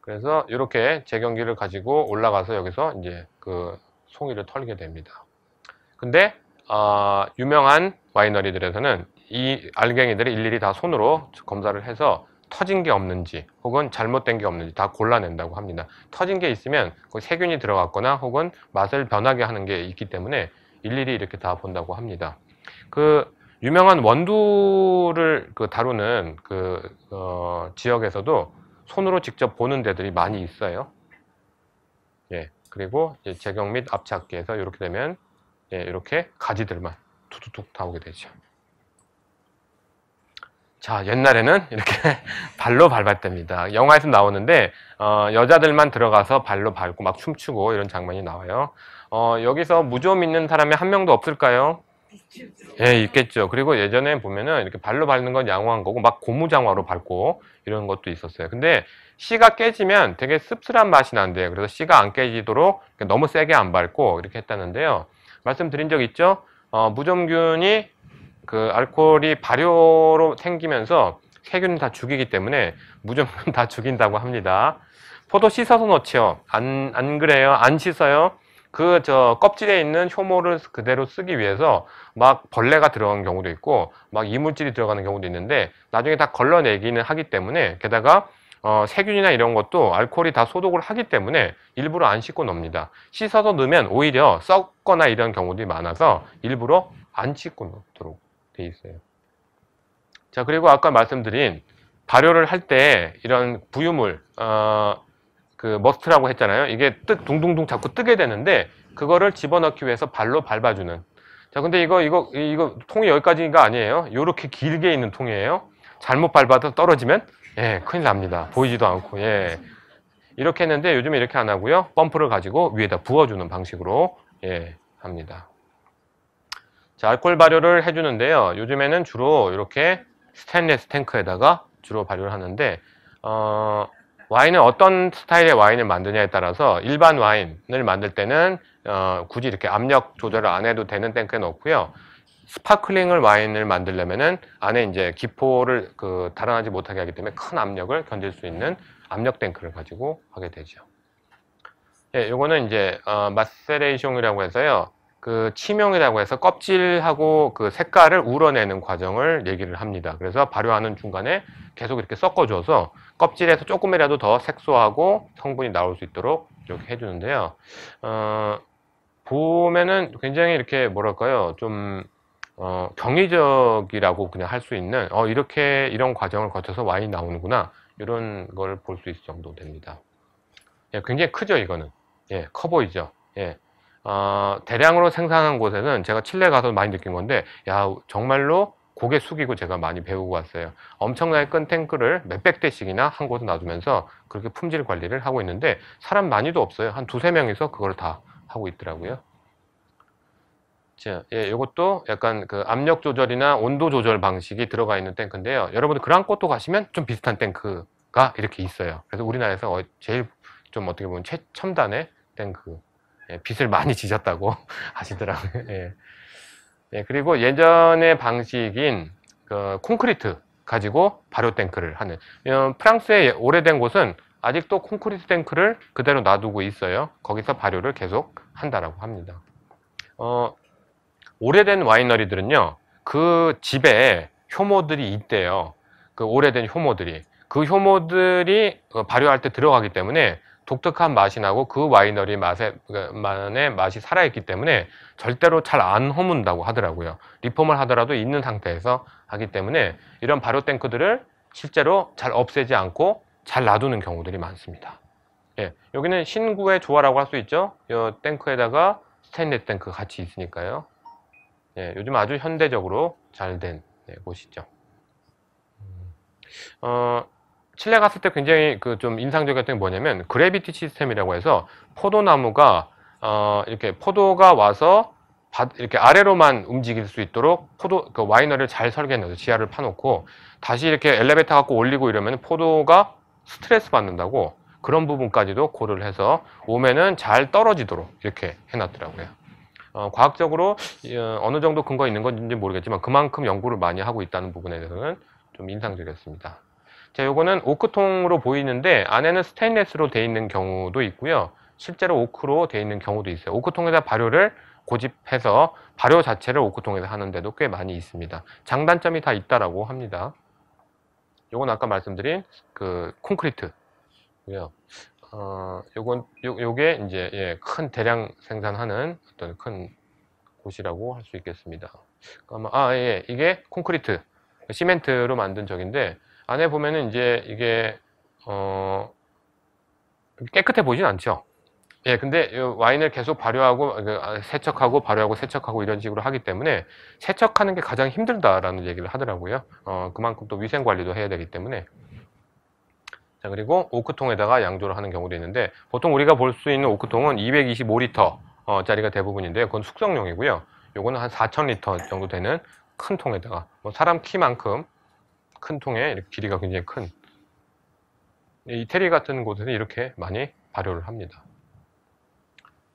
그래서 이렇게 재경기를 가지고 올라가서 여기서 이제 그 송이를 털게 됩니다. 근데 어, 유명한 와이너리들에서는 이 알갱이들을 일일이 다 손으로 검사를 해서 터진 게 없는지 혹은 잘못된 게 없는지 다 골라낸다고 합니다. 터진 게 있으면 그 세균이 들어갔거나 혹은 맛을 변하게 하는 게 있기 때문에 일일이 이렇게 다 본다고 합니다. 그 유명한 원두를 그 다루는 그 어, 지역에서도 손으로 직접 보는 데들이 많이 있어요. 예, 그리고 제경 및 압착기에서 이렇게 되면 예, 이렇게 가지들만 툭툭툭 나오게 되죠. 자, 옛날에는 이렇게 발로 밟았답니다. 영화에서 나오는데 어, 여자들만 들어가서 발로 밟고 막 춤추고 이런 장면이 나와요. 어, 여기서 무좀 있는 사람이 한 명도 없을까요? 예, 있겠죠. 그리고 예전에 보면은 이렇게 발로 밟는 건 양호한 거고 막 고무장화로 밟고 이런 것도 있었어요. 근데 씨가 깨지면 되게 씁쓸한 맛이 난대요. 그래서 씨가 안 깨지도록 너무 세게 안 밟고 이렇게 했다는데요. 말씀드린 적 있죠? 어, 무좀균이 그 알코올이 발효로 생기면서 세균을 다 죽이기 때문에 무좀균 다 죽인다고 합니다. 포도 씻어서 넣지요. 안, 안 그래요? 안 씻어요? 그 저 껍질에 있는 효모를 그대로 쓰기 위해서 막 벌레가 들어간 경우도 있고 막 이물질이 들어가는 경우도 있는데 나중에 다 걸러내기는 하기 때문에 게다가 어, 세균이나 이런 것도 알코올이 다 소독을 하기 때문에 일부러 안 씻고 넣습니다. 씻어서 넣으면 오히려 썩거나 이런 경우들이 많아서 일부러 안 씻고 넣도록 돼 있어요. 자 그리고 아까 말씀드린 발효를 할 때 이런 부유물 어, 그 must라고 했잖아요. 이게 뜨 둥둥둥 자꾸 뜨게 되는데 그거를 집어넣기 위해서 발로 밟아주는. 자 근데 이거 이거 이거 통이 여기까지가 아니에요. 이렇게 길게 있는 통이에요. 잘못 밟아서 떨어지면 예, 큰일 납니다. 보이지도 않고, 예. 이렇게 했는데 요즘에 이렇게 안 하고요. 펌프를 가지고 위에다 부어주는 방식으로, 예, 합니다. 자, 알코올 발효를 해주는데요. 요즘에는 주로 이렇게 스테인레스 탱크에다가 주로 발효를 하는데, 어, 와인은 어떤 스타일의 와인을 만드냐에 따라서 일반 와인을 만들 때는 어, 굳이 이렇게 압력 조절을 안 해도 되는 탱크에 넣고요. sparkling을 와인을 만들려면은 안에 이제 기포를 그 달아나지 못하게 하기 때문에 큰 압력을 견딜 수 있는 압력 탱크를 가지고 하게 되죠. 예, 요거는 이제 어, macération이라고 해서요. 그 침용이라고 해서 껍질하고 그 색깔을 우러내는 과정을 얘기를 합니다. 그래서 발효하는 중간에 계속 이렇게 섞어줘서 껍질에서 조금이라도 더 색소하고 성분이 나올 수 있도록 이렇게 해주는데요. 어, 보면은 굉장히 이렇게 뭐랄까요, 좀 어, 경이적이라고 그냥 할 수 있는 어, 이렇게 이런 과정을 거쳐서 와인이 나오는구나 이런 걸 볼 수 있을 정도 됩니다. 예, 굉장히 크죠 이거는 예, 커 보이죠. 예. 어, 대량으로 생산한 곳에는 제가 칠레 가서 많이 느낀 건데 야 정말로 고개 숙이고 제가 많이 배우고 왔어요. 엄청나게 큰 탱크를 몇백 대씩이나 한 곳에 놔두면서 그렇게 품질 관리를 하고 있는데 사람 많이도 없어요. 한 두세 명이서 그걸 다 하고 있더라고요. 자, 예, 이것도 약간 그 압력 조절이나 온도 조절 방식이 들어가 있는 탱크인데요. 여러분들 그랑코토 가시면 좀 비슷한 탱크가 이렇게 있어요. 그래서 우리나라에서 어, 제일 좀 어떻게 보면 최첨단의 탱크. 예, 빚을 많이 지셨다고 하시더라고요. 예. 예, 그리고 예전의 방식인 그 콘크리트 가지고 발효 탱크를 하는 어, 프랑스의 오래된 곳은 아직도 콘크리트 탱크를 그대로 놔두고 있어요. 거기서 발효를 계속 한다라고 합니다. 어, 오래된 와이너리들은요, 그 집에 효모들이 있대요. 그 오래된 효모들이. 그 효모들이 어, 발효할 때 들어가기 때문에 독특한 맛이 나고 그 와이너리 맛에, 그 만의 맛이 살아있기 때문에 절대로 잘 안 허문다고 하더라고요. 리폼을 하더라도 있는 상태에서 하기 때문에 이런 발효 탱크들을 실제로 잘 없애지 않고 잘 놔두는 경우들이 많습니다. 예, 여기는 신구의 조화라고 할 수 있죠. 이 탱크에다가 스테인레스 탱크 같이 있으니까요. 예, 요즘 아주 현대적으로 잘된 네, 곳이죠. 음. 어, 칠레 갔을 때 굉장히 그 좀 인상적이었던 게 뭐냐면 그래비티 시스템이라고 해서 포도나무가 어, 이렇게 포도가 와서 바- 이렇게 아래로만 움직일 수 있도록 포도 그 와이너를 잘 설계해놔서 지하를 파놓고 다시 이렇게 엘리베이터 갖고 올리고 이러면 포도가 스트레스 받는다고 그런 부분까지도 고려를 해서 오면은 잘 떨어지도록 이렇게 해놨더라고요. 어, 과학적으로 어, 어느 정도 근거 있는 건지 모르겠지만 그만큼 연구를 많이 하고 있다는 부분에 대해서는 좀 인상적이었습니다. 자, 요거는 오크통으로 보이는데 안에는 스테인레스로 돼 있는 경우도 있고요. 실제로 오크로 돼 있는 경우도 있어요. 오크통에다 발효를 고집해서 발효 자체를 오크통에서 하는데도 꽤 많이 있습니다. 장단점이 다 있다라고 합니다. 요건 아까 말씀드린 그 콘크리트고요. 어, 요건 요, 요게 이제 예, 큰 대량 생산하는 어떤 큰 곳이라고 할 수 있겠습니다. 아마 아, 예, 이게 콘크리트 시멘트로 만든 적인데 안에 보면은 이제 이게 어 깨끗해 보진 않죠. 예, 근데 이 와인을 계속 발효하고 그, 아, 세척하고 발효하고 세척하고 이런 식으로 하기 때문에 세척하는 게 가장 힘들다라는 얘기를 하더라고요. 어, 그만큼 또 위생 관리도 해야 되기 때문에. 자, 그리고 오크통에다가 양조를 하는 경우도 있는데 보통 우리가 볼 수 있는 오크통은 225리터 어, 짜리가 대부분인데 그건 숙성용이고요. 요거는 한 4,000리터 정도 되는 큰 통에다가 뭐 사람 키만큼 큰 통에 길이가 굉장히 큰 이태리 같은 곳에서 이렇게 많이 발효를 합니다.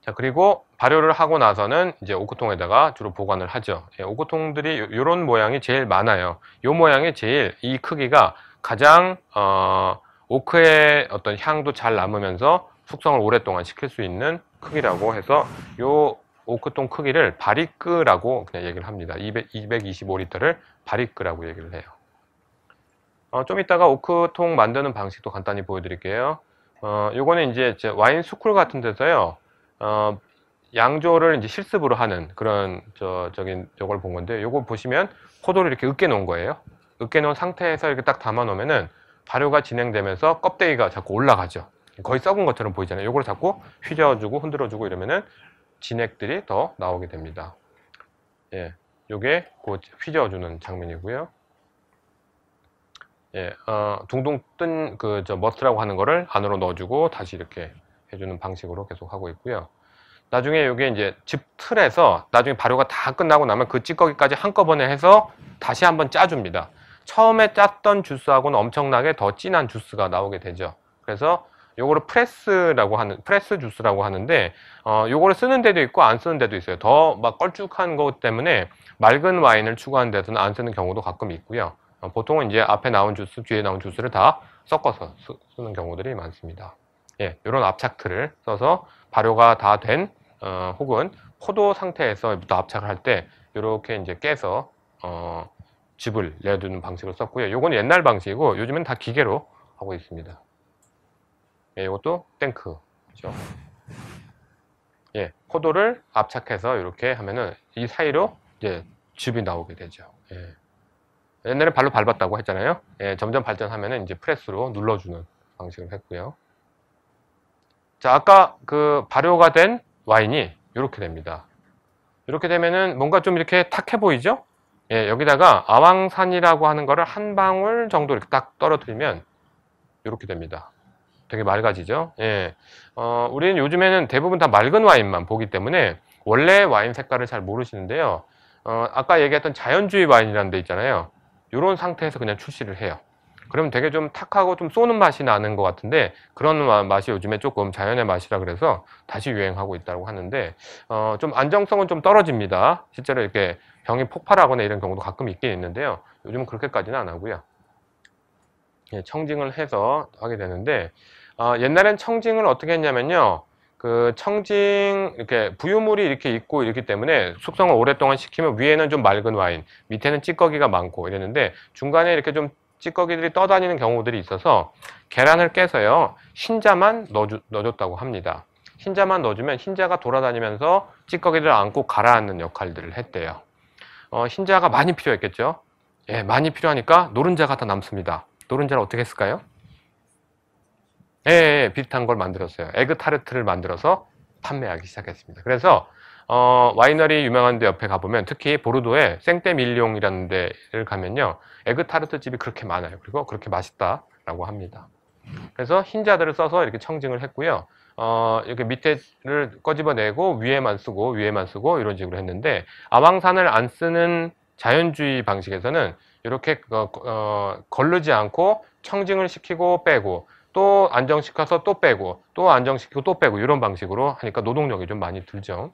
자, 그리고 발효를 하고 나서는 이제 오크통에다가 주로 보관을 하죠. 예, 오크통들이 요- 요런 모양이 제일 많아요. 요 모양이 제일 이 크기가 가장 어, 오크의 어떤 향도 잘 남으면서 숙성을 오랫동안 시킬 수 있는 크기라고 해서 요 오크통 크기를 barrique라고 그냥 얘기를 합니다. 200, 225리터를 barrique라고 얘기를 해요. 어, 좀 이따가 오크통 만드는 방식도 간단히 보여드릴게요. 어, 요거는 이제 제 wine school 같은 데서요. 어, 양조를 이제 실습으로 하는 그런 저 저긴 저걸 본 건데 요거 보시면 포도를 이렇게 으깨 놓은 거예요. 으깨 놓은 상태에서 이렇게 딱 담아 놓으면은 발효가 진행되면서 껍데기가 자꾸 올라가죠. 거의 썩은 것처럼 보이잖아요. 요걸 자꾸 휘저어주고 흔들어주고 이러면은 진액들이 더 나오게 됩니다. 예, 요게 그 휘저어주는 장면이고요. 예, 어, 둥둥 뜬 그 저 머스라고 하는 거를 안으로 넣어주고 다시 이렇게 해주는 방식으로 계속 하고 있고요. 나중에 이게 이제 집 틀에서 나중에 발효가 다 끝나고 나면 그 찌꺼기까지 한꺼번에 해서 다시 한번 짜줍니다. 처음에 짰던 주스하고는 엄청나게 더 진한 주스가 나오게 되죠. 그래서 요거를 press라고 하는 프레스 주스라고 하는데 어 요거를 쓰는 데도 있고 안 쓰는 데도 있어요. 더 막 걸쭉한 것 때문에 맑은 와인을 추구하는 데서는 안 쓰는 경우도 가끔 있고요. 어, 보통은 이제 앞에 나온 주스, 뒤에 나온 주스를 다 섞어서 쓰, 는 경우들이 많습니다. 예, 이런 압착틀을 써서 발효가 다된 어, 혹은 포도 상태에서부터 압착을 할 때 이렇게 이제 깨서 어, 즙을 내두는 방식을 썼고요. 요건 옛날 방식이고 요즘엔 다 기계로 하고 있습니다. 예, 이것도 탱크. 그죠? 예, 포도를 압착해서 이렇게 하면은 이 사이로 이제 즙이 나오게 되죠. 예. 옛날에 발로 밟았다고 했잖아요. 예, 점점 발전하면은 이제 프레스로 눌러주는 방식을 했고요. 자, 아까 그 발효가 된 와인이 이렇게 됩니다. 이렇게 되면은 뭔가 좀 이렇게 탁해 보이죠? 예, 여기다가 아왕산이라고 하는 거를 한 방울 정도 이렇게 딱 떨어뜨리면 이렇게 됩니다. 되게 맑아지죠? 예. 어, 우리는 요즘에는 대부분 다 맑은 와인만 보기 때문에 원래 와인 색깔을 잘 모르시는데요. 어, 아까 얘기했던 자연주의 와인이라는 데 있잖아요. 이런 상태에서 그냥 출시를 해요. 그러면 되게 좀 탁하고 좀 쏘는 맛이 나는 것 같은데 그런 마- 맛이 요즘에 조금 자연의 맛이라 그래서 다시 유행하고 있다고 하는데 어, 좀 안정성은 좀 떨어집니다. 실제로 이렇게 병이 폭발하거나 이런 경우도 가끔 있긴 있는데요. 요즘은 그렇게까지는 안 하고요. 예, 청징을 해서 하게 되는데 어, 옛날엔 청징을 어떻게 했냐면요. 그 청징 이렇게 부유물이 이렇게 있고 이렇기 때문에 숙성을 오랫동안 시키면 위에는 좀 맑은 와인, 밑에는 찌꺼기가 많고 이랬는데 중간에 이렇게 좀 찌꺼기들이 떠다니는 경우들이 있어서 계란을 깨서요 흰자만 넣어주, 넣어줬다고 합니다. 흰자만 넣어주면 흰자가 돌아다니면서 찌꺼기를 안고 가라앉는 역할들을 했대요. 어, 흰자가 많이 필요했겠죠. 예, 많이 필요하니까 노른자가 더 남습니다. 노른자를 어떻게 했을까요? 예, 예, 비슷한 걸 만들었어요. 에그 타르트를 만들어서 판매하기 시작했습니다. 그래서 어, 와이너리 유명한 데 옆에 가보면 특히 보르도에 생떼밀리옹이라는 데를 가면요. 에그 타르트 집이 그렇게 많아요. 그리고 그렇게 맛있다라고 합니다. 그래서 흰자들을 써서 이렇게 청징을 했고요. 어, 이렇게 밑에를 꺼집어내고 위에만 쓰고 위에만 쓰고 이런 식으로 했는데 아황산을 안 쓰는 자연주의 방식에서는 이렇게 어, 어, 걸르지 않고 청징을 시키고 빼고 또 안정시켜서 또 빼고 또 안정시키고 또 빼고 이런 방식으로 하니까 노동력이 좀 많이 들죠.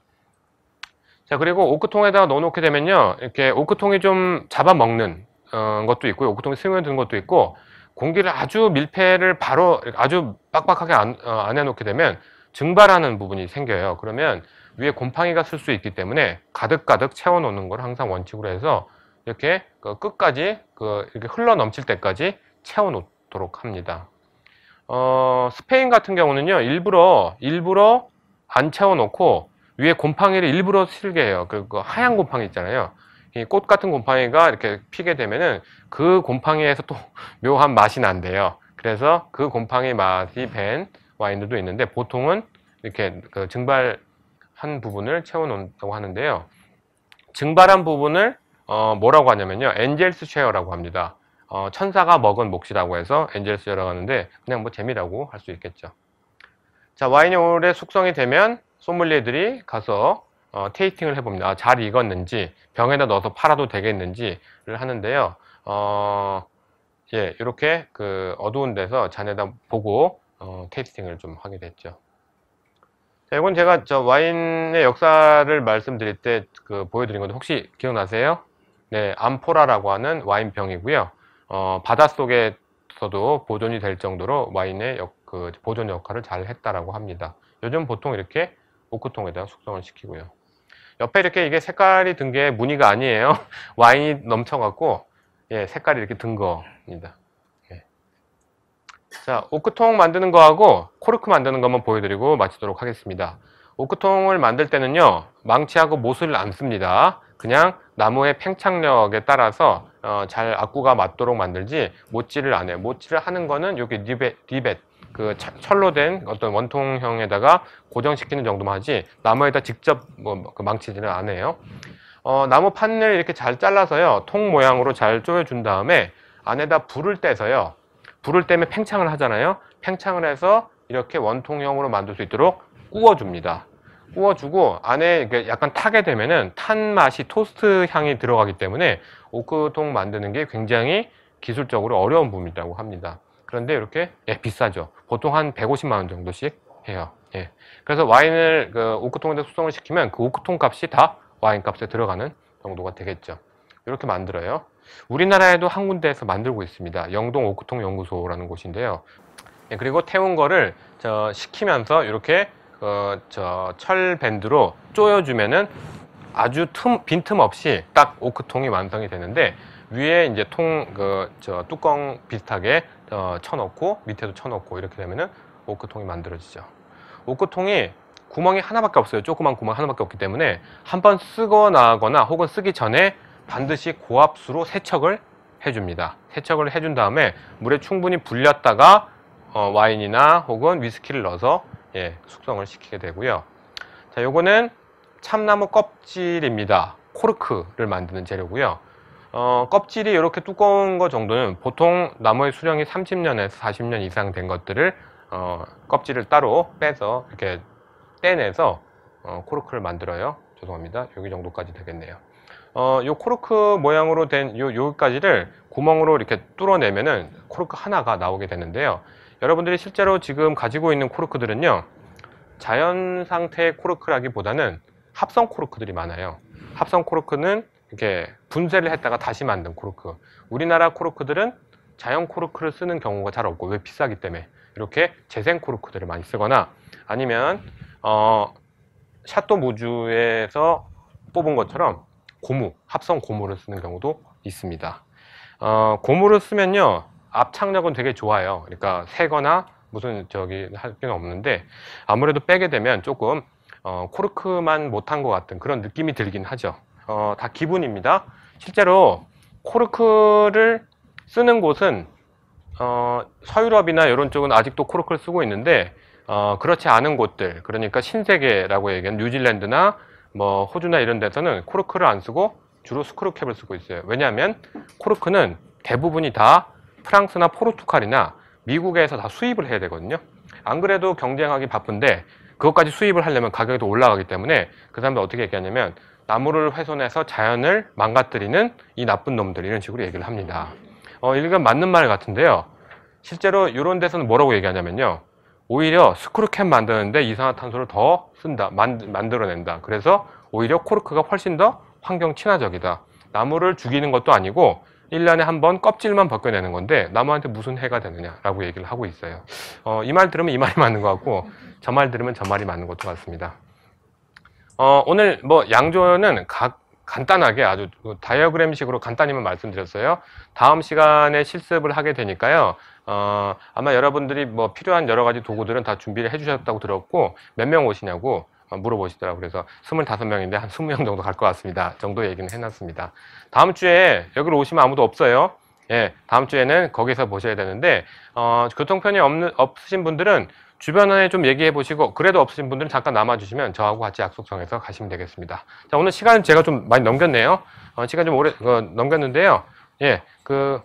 자 그리고 오크통에다가 넣어놓게 되면요 이렇게 오크통이 좀 잡아먹는 어, 것도 있고요 오크통이 스며드는 것도 있고 공기를 아주 밀폐를 바로 아주 빡빡하게 안, 어, 안 해놓게 되면 증발하는 부분이 생겨요 그러면 위에 곰팡이가 쓸 수 있기 때문에 가득가득 채워놓는 걸 항상 원칙으로 해서 이렇게 그 끝까지 그 이렇게 흘러 넘칠 때까지 채워놓도록 합니다. 어, 스페인 같은 경우는요 일부러 일부러 안 채워놓고 위에 곰팡이를 일부러 실게 해요. 그, 그 하얀 곰팡이 있잖아요. 이 꽃 같은 곰팡이가 이렇게 피게 되면은 그 곰팡이에서 또 묘한 맛이 난대요. 그래서 그 곰팡이 맛이 밴 와인들도 있는데 보통은 이렇게 그 증발한 부분을 채워놓는다고 하는데요. 증발한 부분을 어, 뭐라고 하냐면요. angel's share라고 합니다. 어, 천사가 먹은 몫이라고 해서 angel's share라고 하는데 그냥 뭐 재미라고 할 수 있겠죠. 자, 와인이 오래 숙성이 되면 소믈리에들이 가서 어, 테이스팅을 해봅니다. 아, 잘 익었는지 병에다 넣어서 팔아도 되겠는지를 하는데요. 어, 예, 이렇게 그 어두운 데서 잔에다 보고 어, 테이스팅을 좀 하게 됐죠. 자, 이건 제가 저 와인의 역사를 말씀드릴 때 그 보여드린 건데 혹시 기억나세요? 네, 암포라라고 하는 와인병이고요. 어, 바닷속에서도 보존이 될 정도로 와인의 역, 그 보존 역할을 잘 했다라고 합니다. 요즘 보통 이렇게 오크통에다 숙성을 시키고요. 옆에 이렇게 이게 색깔이 든 게 무늬가 아니에요. 와인이 넘쳐갖고 예, 색깔이 이렇게 든 겁니다. 예. 자, 오크통 만드는 거하고 코르크 만드는 것만 보여드리고 마치도록 하겠습니다. 오크통을 만들 때는요, 망치하고 못을 안 씁니다. 그냥 나무의 팽창력에 따라서 어, 잘 악구가 맞도록 만들지 못질을 안 해요. 못질을 하는 거는 여기 리벳, 리벳 그 철로 된 어떤 원통형에다가 고정시키는 정도만 하지 나무에다 직접 뭐그 망치지는 안 해요. 어, 나무 판을 이렇게 잘 잘라서요 통 모양으로 잘 조여준 다음에 안에다 불을 떼서요 불을 떼면 팽창을 하잖아요. 팽창을 해서 이렇게 원통형으로 만들 수 있도록 구워줍니다. 구워주고 안에 약간 타게 되면은 탄 맛이 토스트 향이 들어가기 때문에 오크통 만드는 게 굉장히 기술적으로 어려운 부분이라고 합니다. 그런데 이렇게 예, 비싸죠. 보통 한 150만 원 정도씩 해요. 예. 그래서 와인을 그 오크통에다 숙성을 시키면 그 오크통 값이 다 와인 값에 들어가는 정도가 되겠죠. 이렇게 만들어요. 우리나라에도 한 군데에서 만들고 있습니다. 영동 오크통 연구소라는 곳인데요. 예, 그리고 태운 거를 저 식히면서 이렇게 어, 저철 밴드로 조여주면은 아주 틈, 빈틈 없이 딱 오크통이 완성이 되는데 위에 이제 통, 그, 저 뚜껑 비슷하게 어, 쳐놓고 밑에도 쳐놓고 이렇게 되면은 오크통이 만들어지죠. 오크통이 구멍이 하나밖에 없어요. 조그만 구멍 하나밖에 없기 때문에 한 번 쓰고 나거나 혹은 쓰기 전에 반드시 고압수로 세척을 해줍니다. 세척을 해준 다음에 물에 충분히 불렸다가 어, 와인이나 혹은 위스키를 넣어서 예, 숙성을 시키게 되고요. 자, 요거는 참나무 껍질입니다. 코르크를 만드는 재료고요. 어, 껍질이 이렇게 두꺼운 거 정도는 보통 나무의 수령이 30년에서 40년 이상 된 것들을 어, 껍질을 따로 빼서 이렇게 떼내서 어, 코르크를 만들어요. 죄송합니다. 여기 정도까지 되겠네요. 어, 요 코르크 모양으로 된 요, 여기까지를 구멍으로 이렇게 뚫어내면은 코르크 하나가 나오게 되는데요. 여러분들이 실제로 지금 가지고 있는 코르크들은요. 자연 상태의 코르크라기보다는 합성 코르크들이 많아요. 합성 코르크는 이렇게 분쇄를 했다가 다시 만든 코르크. 우리나라 코르크들은 자연 코르크를 쓰는 경우가 잘 없고 왜 비싸기 때문에 이렇게 재생 코르크들을 많이 쓰거나 아니면 어 샤또 무주에서 뽑은 것처럼 고무, 합성 고무를 쓰는 경우도 있습니다. 어, 고무를 쓰면요 압착력은 되게 좋아요. 그러니까 새거나 무슨 저기 할 필요는 없는데 아무래도 빼게 되면 조금 어, 코르크만 못한 것 같은 그런 느낌이 들긴 하죠. 어, 다 기분입니다. 실제로 코르크를 쓰는 곳은 어, 서유럽이나 이런 쪽은 아직도 코르크를 쓰고 있는데 어, 그렇지 않은 곳들 그러니까 신세계라고 얘기하는 뉴질랜드나 뭐 호주나 이런 데서는 코르크를 안 쓰고 주로 screw cap을 쓰고 있어요. 왜냐하면 코르크는 대부분이 다 프랑스나 포르투갈이나 미국에서 다 수입을 해야 되거든요. 안 그래도 경쟁하기 바쁜데 그것까지 수입을 하려면 가격이 더 올라가기 때문에 그 사람들 어떻게 얘기하냐면 나무를 훼손해서 자연을 망가뜨리는 이 나쁜 놈들 이런 식으로 얘기를 합니다. 어, 이건 맞는 말 같은데요. 실제로 이런 데서는 뭐라고 얘기하냐면요. 오히려 스크루캡 만드는데 이산화탄소를 더 쓴다, 만, 만들어낸다. 그래서 오히려 코르크가 훨씬 더 환경 친화적이다. 나무를 죽이는 것도 아니고 1년에 한 번 껍질만 벗겨내는 건데 나무한테 무슨 해가 되느냐라고 얘기를 하고 있어요. 어, 이 말 들으면 이 말이 맞는 것 같고 저 말 들으면 저 말이 맞는 것도 같습니다. 어, 오늘 뭐 양조는 각 간단하게 아주 그 다이어그램식으로 간단히만 말씀드렸어요. 다음 시간에 실습을 하게 되니까요. 어, 아마 여러분들이 뭐 필요한 여러 가지 도구들은 다 준비를 해주셨다고 들었고 몇 명 오시냐고 어, 물어보시더라고요. 그래서 25명인데 한 20명 정도 갈 것 같습니다. 정도 얘기는 해놨습니다. 다음 주에 여기로 오시면 아무도 없어요. 예, 다음 주에는 거기서 보셔야 되는데 어, 교통편이 없는, 없으신 분들은 주변에 좀 얘기해 보시고 그래도 없으신 분들은 잠깐 남아주시면 저하고 같이 약속 정해서 가시면 되겠습니다. 자 오늘 시간 제가 좀 많이 넘겼네요. 어, 시간 좀 오래 어, 넘겼는데요. 예, 그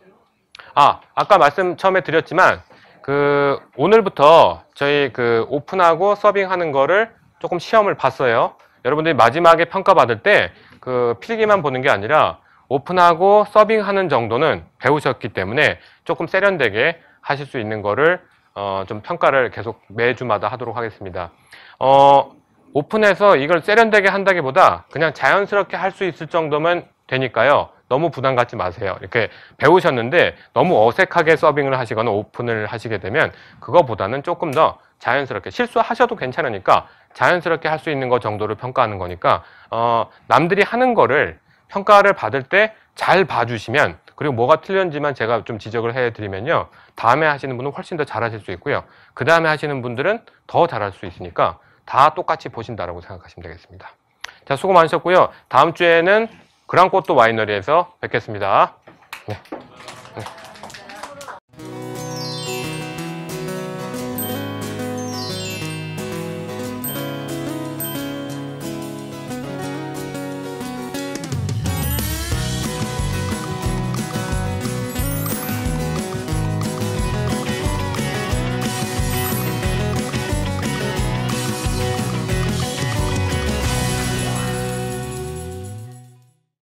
아, 아까 말씀 처음에 드렸지만, 그, 오늘부터 저희 그 오픈하고 서빙하는 거를 조금 시험을 봤어요. 여러분들이 마지막에 평가받을 때 그 필기만 보는 게 아니라 오픈하고 서빙하는 정도는 배우셨기 때문에 조금 세련되게 하실 수 있는 거를 어, 좀 평가를 계속 매주마다 하도록 하겠습니다. 어, 오픈해서 이걸 세련되게 한다기보다 그냥 자연스럽게 할 수 있을 정도면 되니까요. 너무 부담 갖지 마세요. 이렇게 배우셨는데 너무 어색하게 서빙을 하시거나 오픈을 하시게 되면 그거보다는 조금 더 자연스럽게 실수하셔도 괜찮으니까 자연스럽게 할 수 있는 것 정도를 평가하는 거니까 어, 남들이 하는 거를 평가를 받을 때 잘 봐주시면 그리고 뭐가 틀렸는지만 제가 좀 지적을 해드리면요 다음에 하시는 분은 훨씬 더 잘하실 수 있고요 그 다음에 하시는 분들은 더 잘할 수 있으니까 다 똑같이 보신다라고 생각하시면 되겠습니다. 자 수고 많으셨고요 다음 주에는 그랑꽃도 와이너리에서 뵙겠습니다. 네.